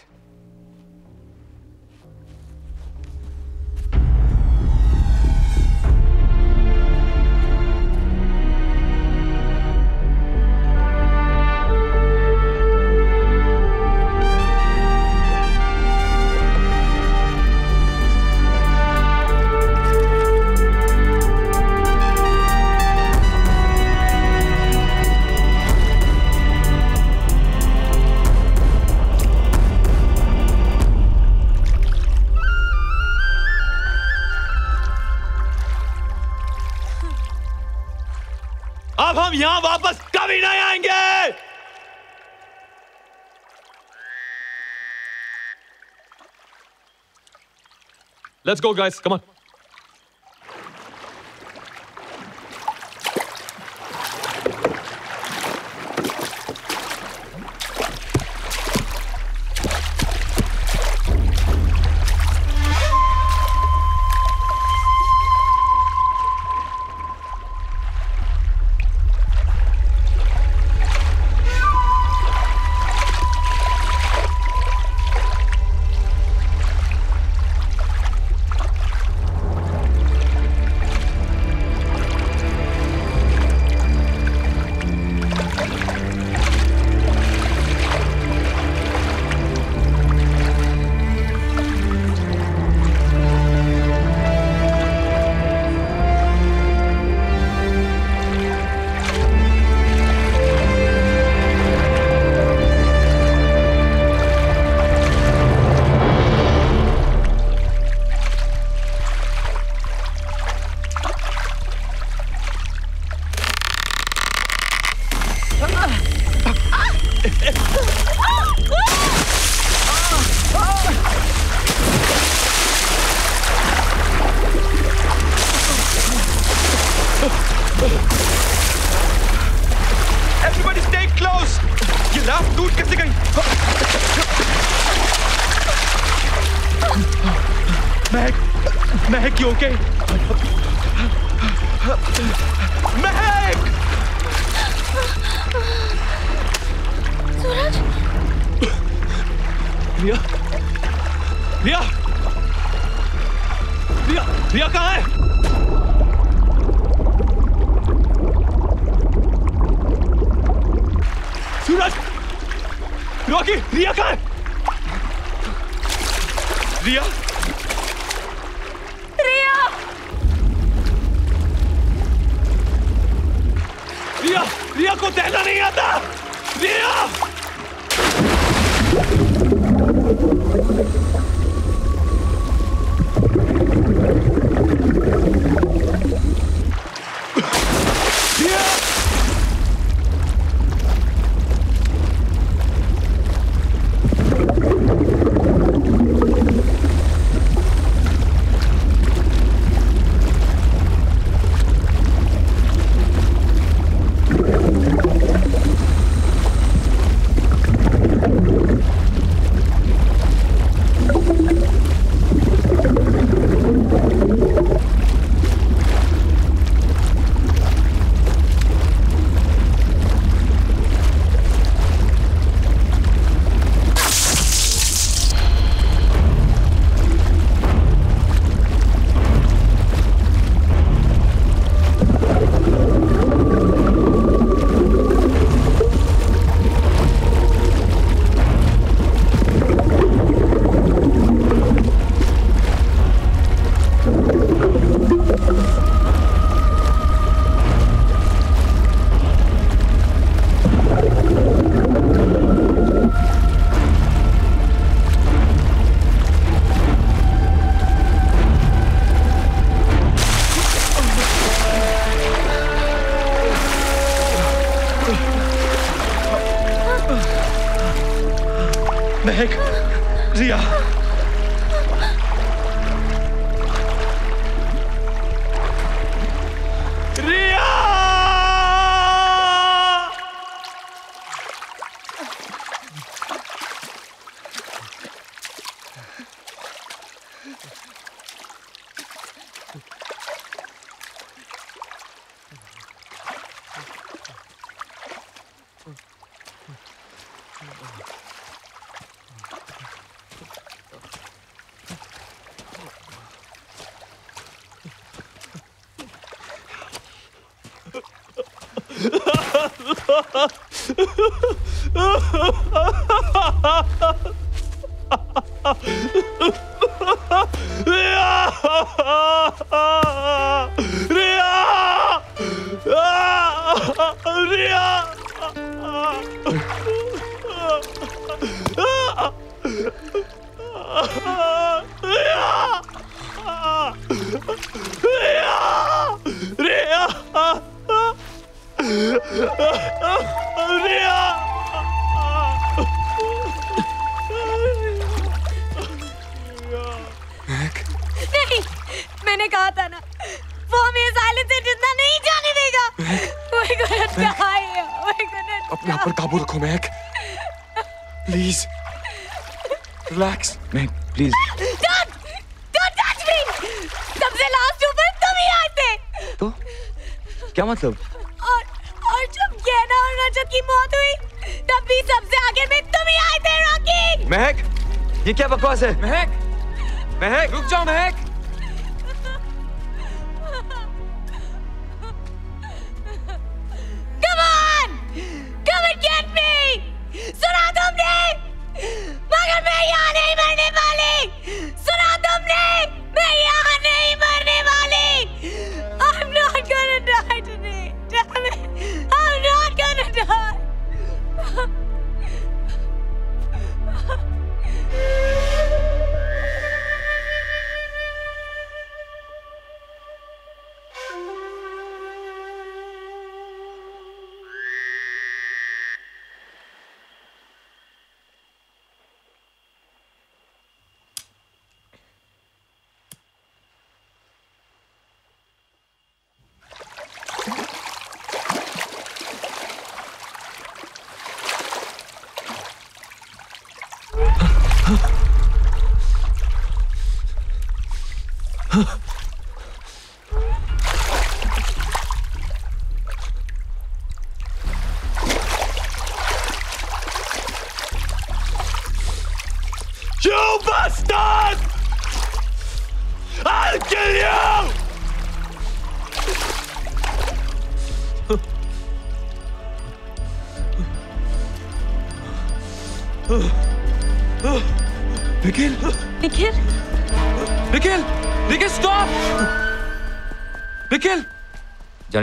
वापस कभी नहीं आएँगे। Let's go guys come on Riya को तैरना नहीं आता। रिया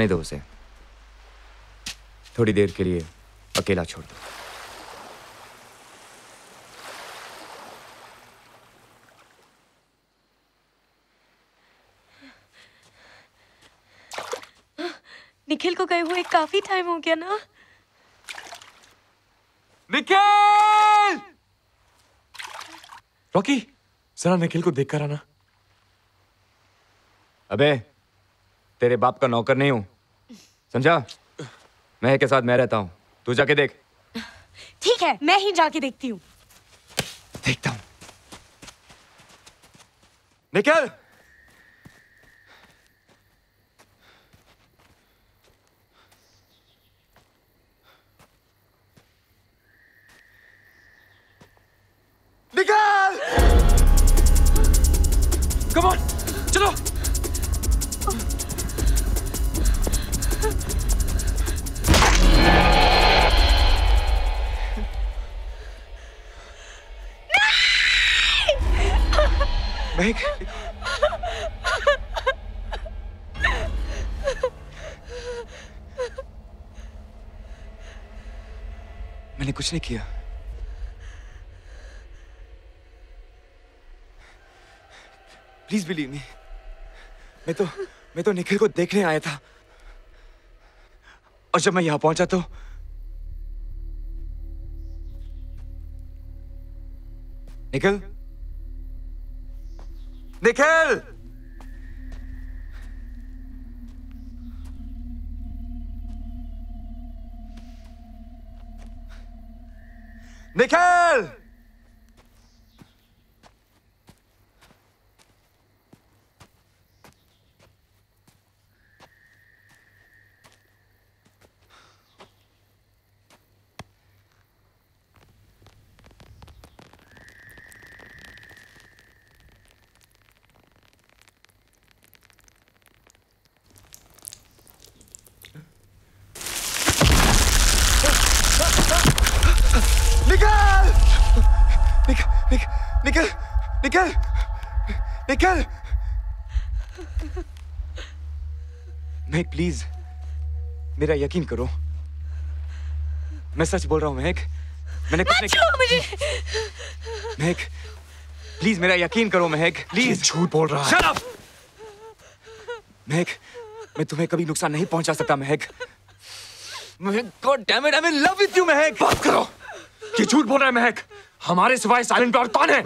जाने दो उसे। थोड़ी देर के लिए अकेला छोड़ दो। निखिल को गए हुए काफ़ी टाइम हो गया ना? निखिल! रॉकी जरा निखिल को देख कर आना। अबे तेरे बाप का नौकर नहीं हूँ। समझा? मैं के साथ मैं रहता हूँ। तू जाके देख। ठीक है मैं ही जाके देखती हूँ। देखता हूँ। निखिल निकल! कम ऑन चलो। Meg? मैंने कुछ नहीं किया। प्लीज़ बिलीव मी मैं तो मैं तो निखिल को देखने आया था। और जब मैं यहाँ पहुँचा तो निखिल? निखिल निखिल निकल निकल निकल निकल निकल महक प्लीज़ मेरा यकीन करो। मैं सच बोल रहा हूँ महक। मैंने कुछ नहीं मुझे। महक प्लीज़ मेरा यकीन करो महक प्लीज़ झूठ बोल रहा है। महक मैं तुम्हें कभी नुकसान नहीं पहुँचा सकता Mehak. Mehak god damn it I am in love with you Mehak. बात करो। ये झूठ बोल रहा है महक। हमारे सिवाय साइलेंट और कौन है?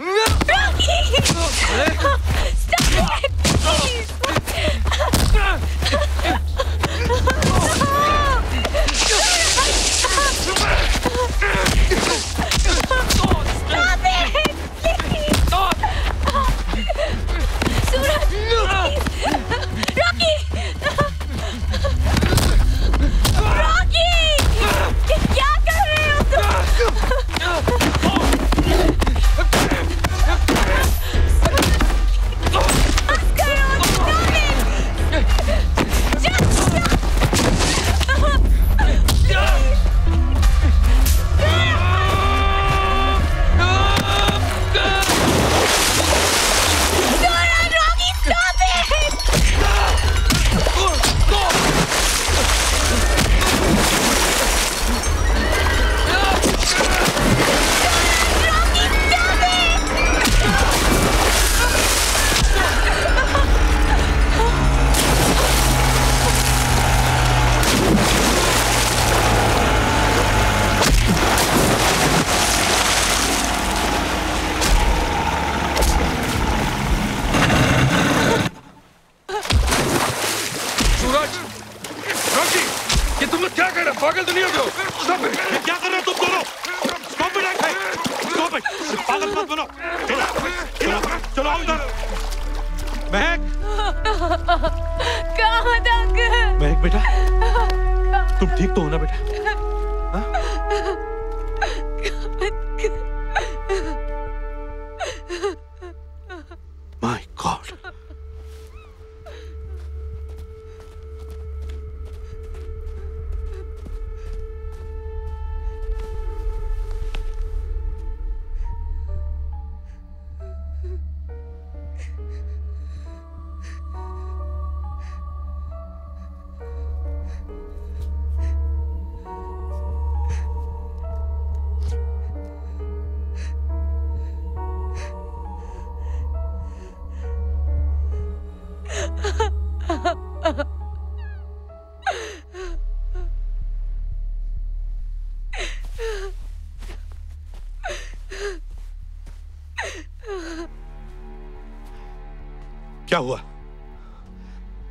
क्या हुआ?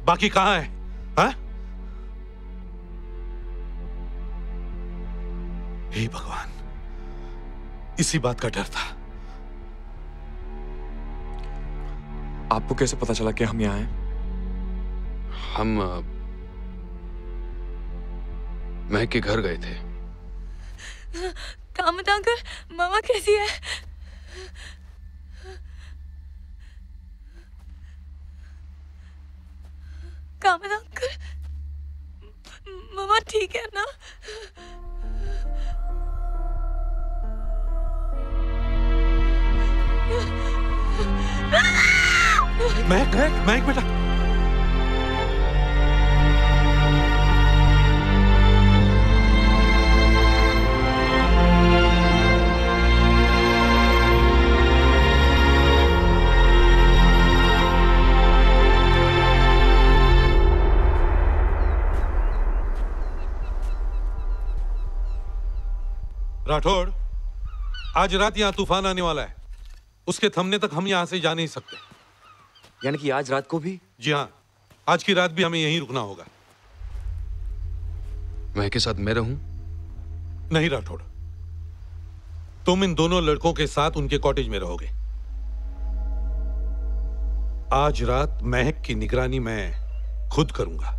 बाकी कहाँ है? हाँ? हे भगवान इसी बात का डर था। आपको कैसे पता चला कि हम यहाँ हैं? हम महक के घर गए थे। कामत अंकल मामा कैसी है? महक महक बेटा राठौड़ आज रात यहाँ तूफ़ान आने वाला है। उसके थमने तक हम यहाँ से जा नहीं सकते। यानी कि आज रात को भी? जी हाँ। आज की रात भी हमें यहीं रुकना होगा। मैं के साथ मैं रहूँ? नहीं राठौड़। तुम इन दोनों लड़कों के साथ उनके कॉटेज में रहोगे। आज रात महक की निगरानी मैं खुद करूँगा।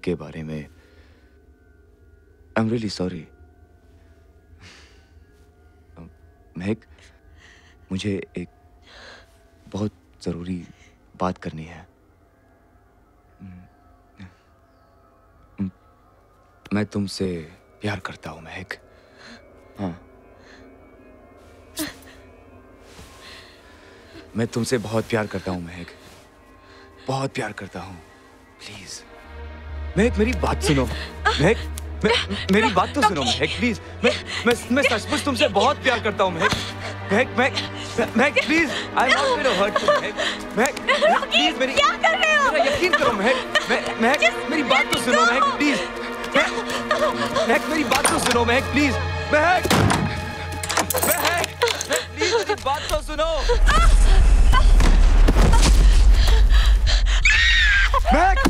के बारे में। आई एम रियली सॉरी महक मुझे एक बहुत ज़रूरी बात करनी है। मैं तुमसे प्यार करता हूँ महक हाँ। मैं तुमसे बहुत प्यार करता हूँ महक बहुत प्यार करता हूँ। प्लीज़ महक मेरी बात सुनो। महक मैं- मेरी बात तो सुनो महक प्लीज़ मैं मैं मैं सचमुच तुमसे बहुत प्यार करता हूँ Mehak Mehak Mehak Mehak please I not to hurt you Mehak Mehak please मेरी क्या कर रहे हो? मेरा यकीन करो महक महक मेरी बात तो सुनो महक प्लीज़ महक महक मेरी बात तो सुनो महक प्लीज़ महक महक प्लीज़ मेरी बात तो सुनो। महक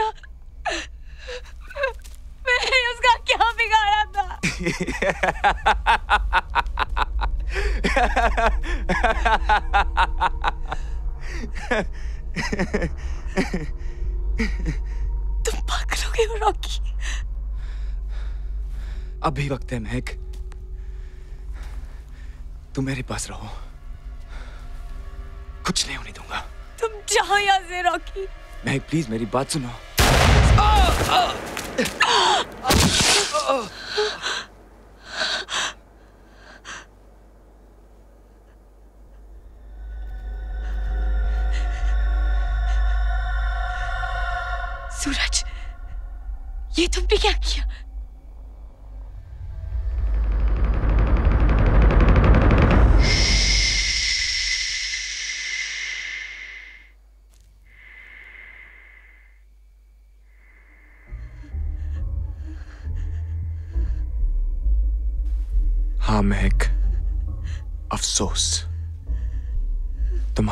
था मैंने उसका क्या बिगाड़ा था? तुम हो रॉकी? अभी वक्त है महक तुम मेरे पास रहो। कुछ नहीं होने दूँगा। तुम जाओ यहाँ से रॉकी। महक प्लीज़ मेरी बात सुनो। सूरज ये तुम भी क्या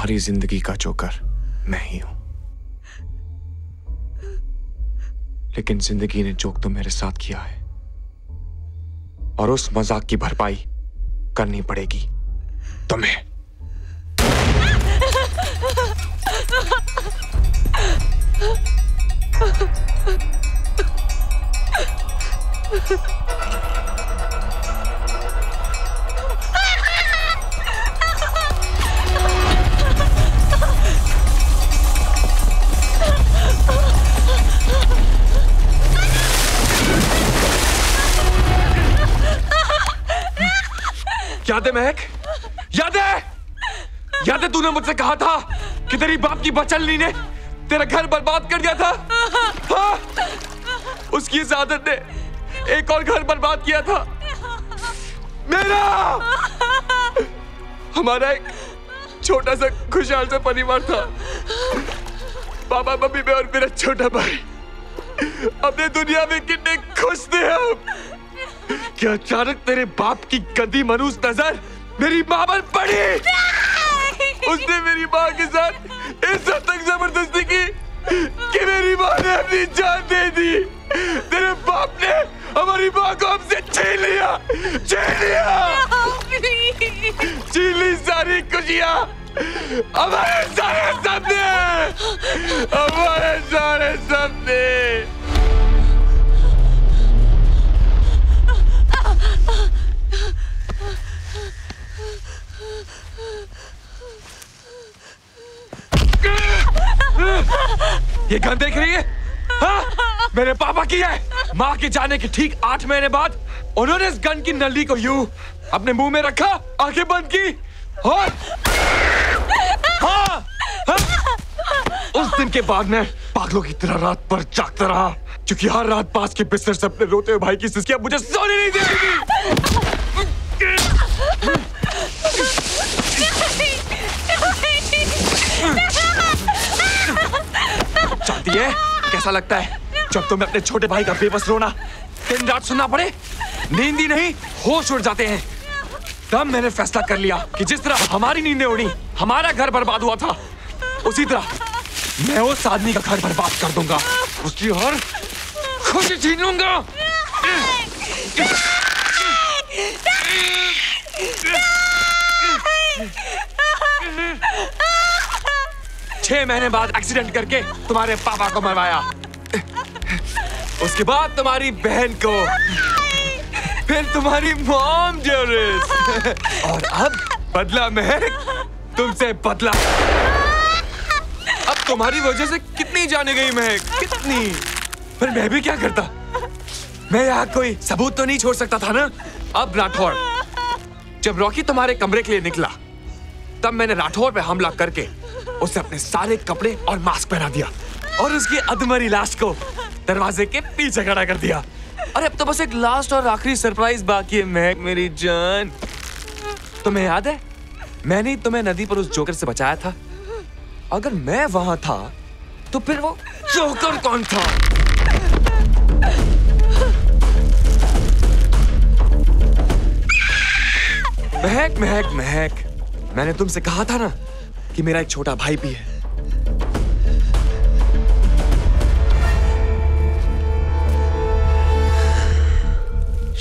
तुम्हारी ज़िंदगी का जोकर मैं ही हूँ। लेकिन ज़िंदगी ने जोक तो मेरे साथ किया है। और उस मज़ाक की भरपाई करनी पड़ेगी तुम्हें। याद है महक? याद? है याद है तूने मुझसे कहा था कि तेरी बाप की बचलनी ने तेरा घर बर्बाद कर दिया था? हाँ? उसकी इस आदत ने एक और घर बर्बाद किया था। मेरा! हमारा एक छोटा सा खुशहाल सा परिवार था। पापा मम्मी मैं और मेरा छोटा भाई। अपने दुनिया में कितने खुश थे हम। क्या अचानक तेरे बाप की गंदी मनुष्य नज़र मेरी माँ पर पड़ी। उसने मेरी माँ के साथ इस हद तक ज़बरदस्ती की कि मेरी माँ ने अपनी जान दे दी। तेरे बाप ने हमारी माँ को हमसे छीन लिया। छीन लिया। छीन ली सारी खुशियाँ। हमारे सारे सपने। हमारे सारे सपने। ये गन देख रही है? हाँ? मेरे पापा की है। माँ के जाने के ठीक आठ महीने बाद उन्होंने इस गन की नली को यू अपने मुँह में रखा आँखें बंद की। और हाँ, हाँ, उस दिन के बाद मैं पागलों की तरह रात पर जागता रहा। क्योंकि हर रात पास के बिस्तर से अपने रोते हुए भाई की सिस्कियाँ मुझे सोने नहीं दे जानती है? कैसा लगता है? जब तुम्हें अपने छोटे भाई का बेबस रोना दिन रात सुनना पड़े, नींद ही नहीं, होश उड़ जाते हैं। तब मैंने फैसला कर लिया कि जिस तरह हमारी नींदें उड़ी, हमारा घर बर्बाद हुआ था, उसी तरह मैं उस आदमी का घर बर्बाद कर दूँगा। उसकी हर खुशी छीन लूँगा। छह महीने बाद एक्सीडेंट करके तुम्हारे पापा को मरवाया। उसके बाद तुम्हारी बहन को, फिर तुम्हारी मॉम डेरिस और अब बदला महक तुमसे बदला। अब तुम्हारी वजह से कितनी जाने गई महक कितनी। पर मैं भी क्या करता? मैं यहाँ कोई सबूत तो नहीं छोड़ सकता था ना? अब राठौर, जब रॉकी तुम्हारे कमरे के लिए निकला तब मैंने राठौर पे हमला करके उसे अपने सारे कपड़े और मास्क पहना दिया और उसकी अधमरी लाश को दरवाजे के पीछे खड़ा कर दिया। अरे, अब तो बस एक लास्ट और आखिरी सरप्राइज़ बाकी है महक मेरी जान। तुम्हें याद है? मैंने तुम्हें नदी पर उस जोकर से बचाया था। अगर मैं वहाँ था तो फिर वो जोकर कौन था? महक महक महक। मैंने तुमसे कहा था ना कि मेरा एक छोटा भाई भी है।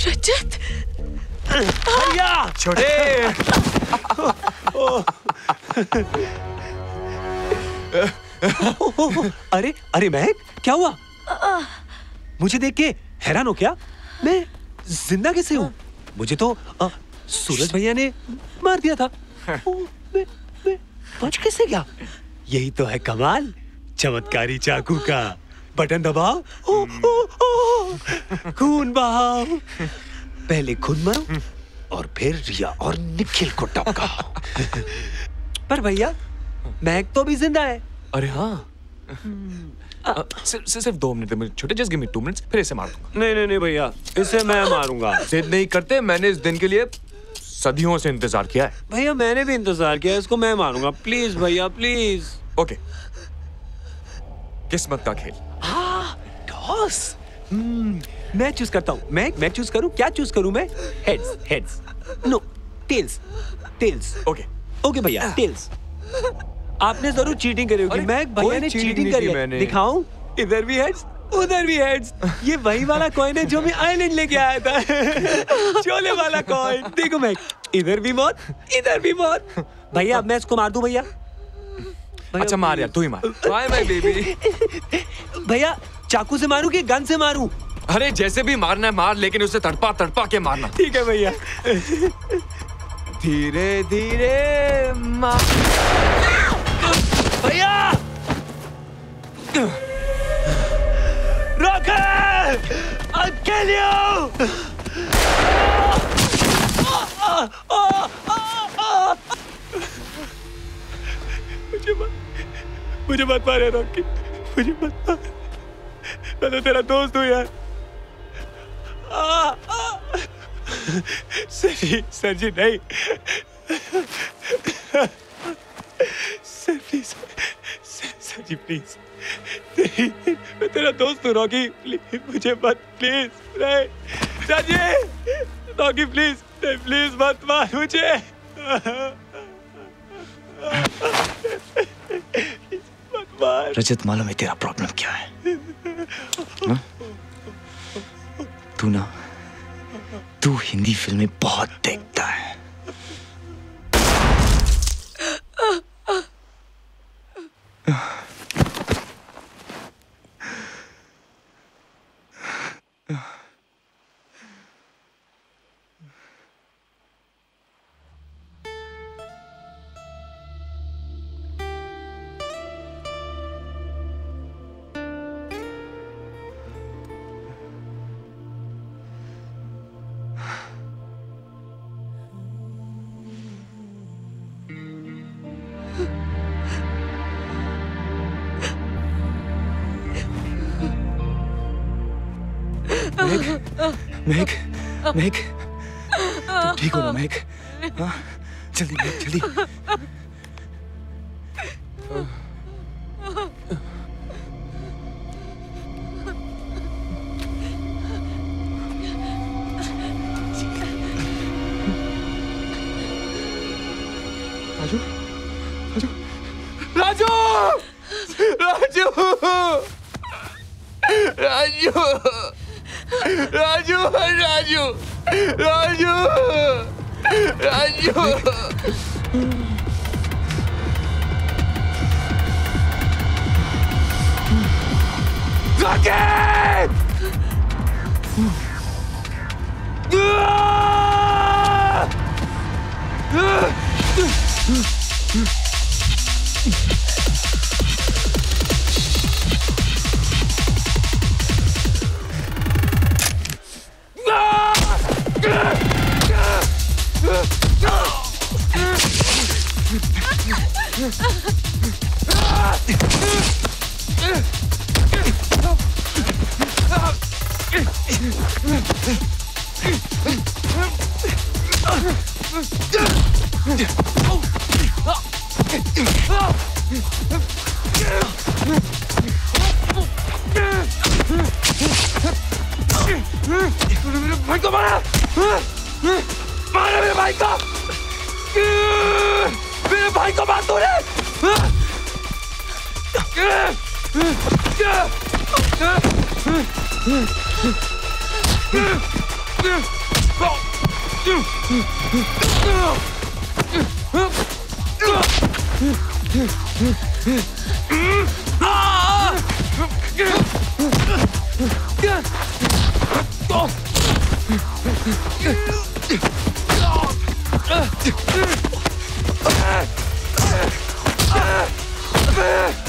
रजत! भैया! छोटे। अरे अरे महक क्या हुआ? मुझे देख के हैरान हो क्या? मैं ज़िंदा कैसे हूँ? मुझे तो सूरज भैया ने मार दिया था। बच कैसे गया यही तो है कमाल। चमत्कारी चाकू का। बटन दबाओ। ओ, ओ, ओ, खून बहाओ। पहले खुद मरो और फिर रिया और निखिल को टपकाओ। पर भैया महक तो भी ज़िंदा है। अरे हाँ। सिर्फ़ सिर्फ़ दो मिनट दे मुझे छोटे just give me two minutes फिर इसे मार दूँगा। नहीं नहीं नहीं भैया इसे मैं मारूँगा। जिद नहीं करते मैंने इस दिन के लिए सदियों से इंतज़ार किया है। भैया मैंने भी इंतज़ार किया इसको मैं मारूँगा प्लीज़ भैया प्लीज़। ओके। किस्मत का खेल। टॉस। हम्म, मैं चूज़ करता हूँ। मैं मैं चूज़ करूँ? क्या चूज़ करूँ मैं? Heads heads no tails tails okay. Okay भैया टेल्स आपने ज़रूर चीटिंग करी होगी। मैं भैया ने चीटिंग करी है। दिखाऊँ? इधर भी हेड्स उधर भी हेड्स ये वही वाला कॉइन है जो मैं आइलैंड लेके आया था। चोले वाला कॉइन देखो मैं इधर भी मौत इधर भी मौत भैया अब मैं इसको मार दूँ भैया? अच्छा मार यार तू ही मार। बाय माय बेबी भैया चाकू से मारूं कि गन से मारूं? अरे जैसे भी मारना है मार लेकिन उसे तड़पा तड़पा के मारना। ठीक है भैया। धीरे धीरे मार। भैया! Rocket! I'll kill you! मुझे मत मुझे मत मारे रॉकी, मुझे मत मार मैं तो तेरा दोस्त हूँ यार सर जी सर जी नहीं सर प्लीज़ सर जी प्लीज़ मैं तेरा दोस्त हूँ रॉकी। प्लीज़ मुझे मत प्लीज़ नहीं। सर रॉकी प्लीज़ नहीं प्लीज़ मत मार मुझे। मत मार। रजत मालूम है तेरा प्रॉब्लम क्या है? हाँ? तू ना तू हिंदी फ़िल्में बहुत देखता है। महक महक तुम ठीक हो ना मैक हाँ जल्दी महक जल्दी। Raju! Raju! Raju! Zakir! Ah!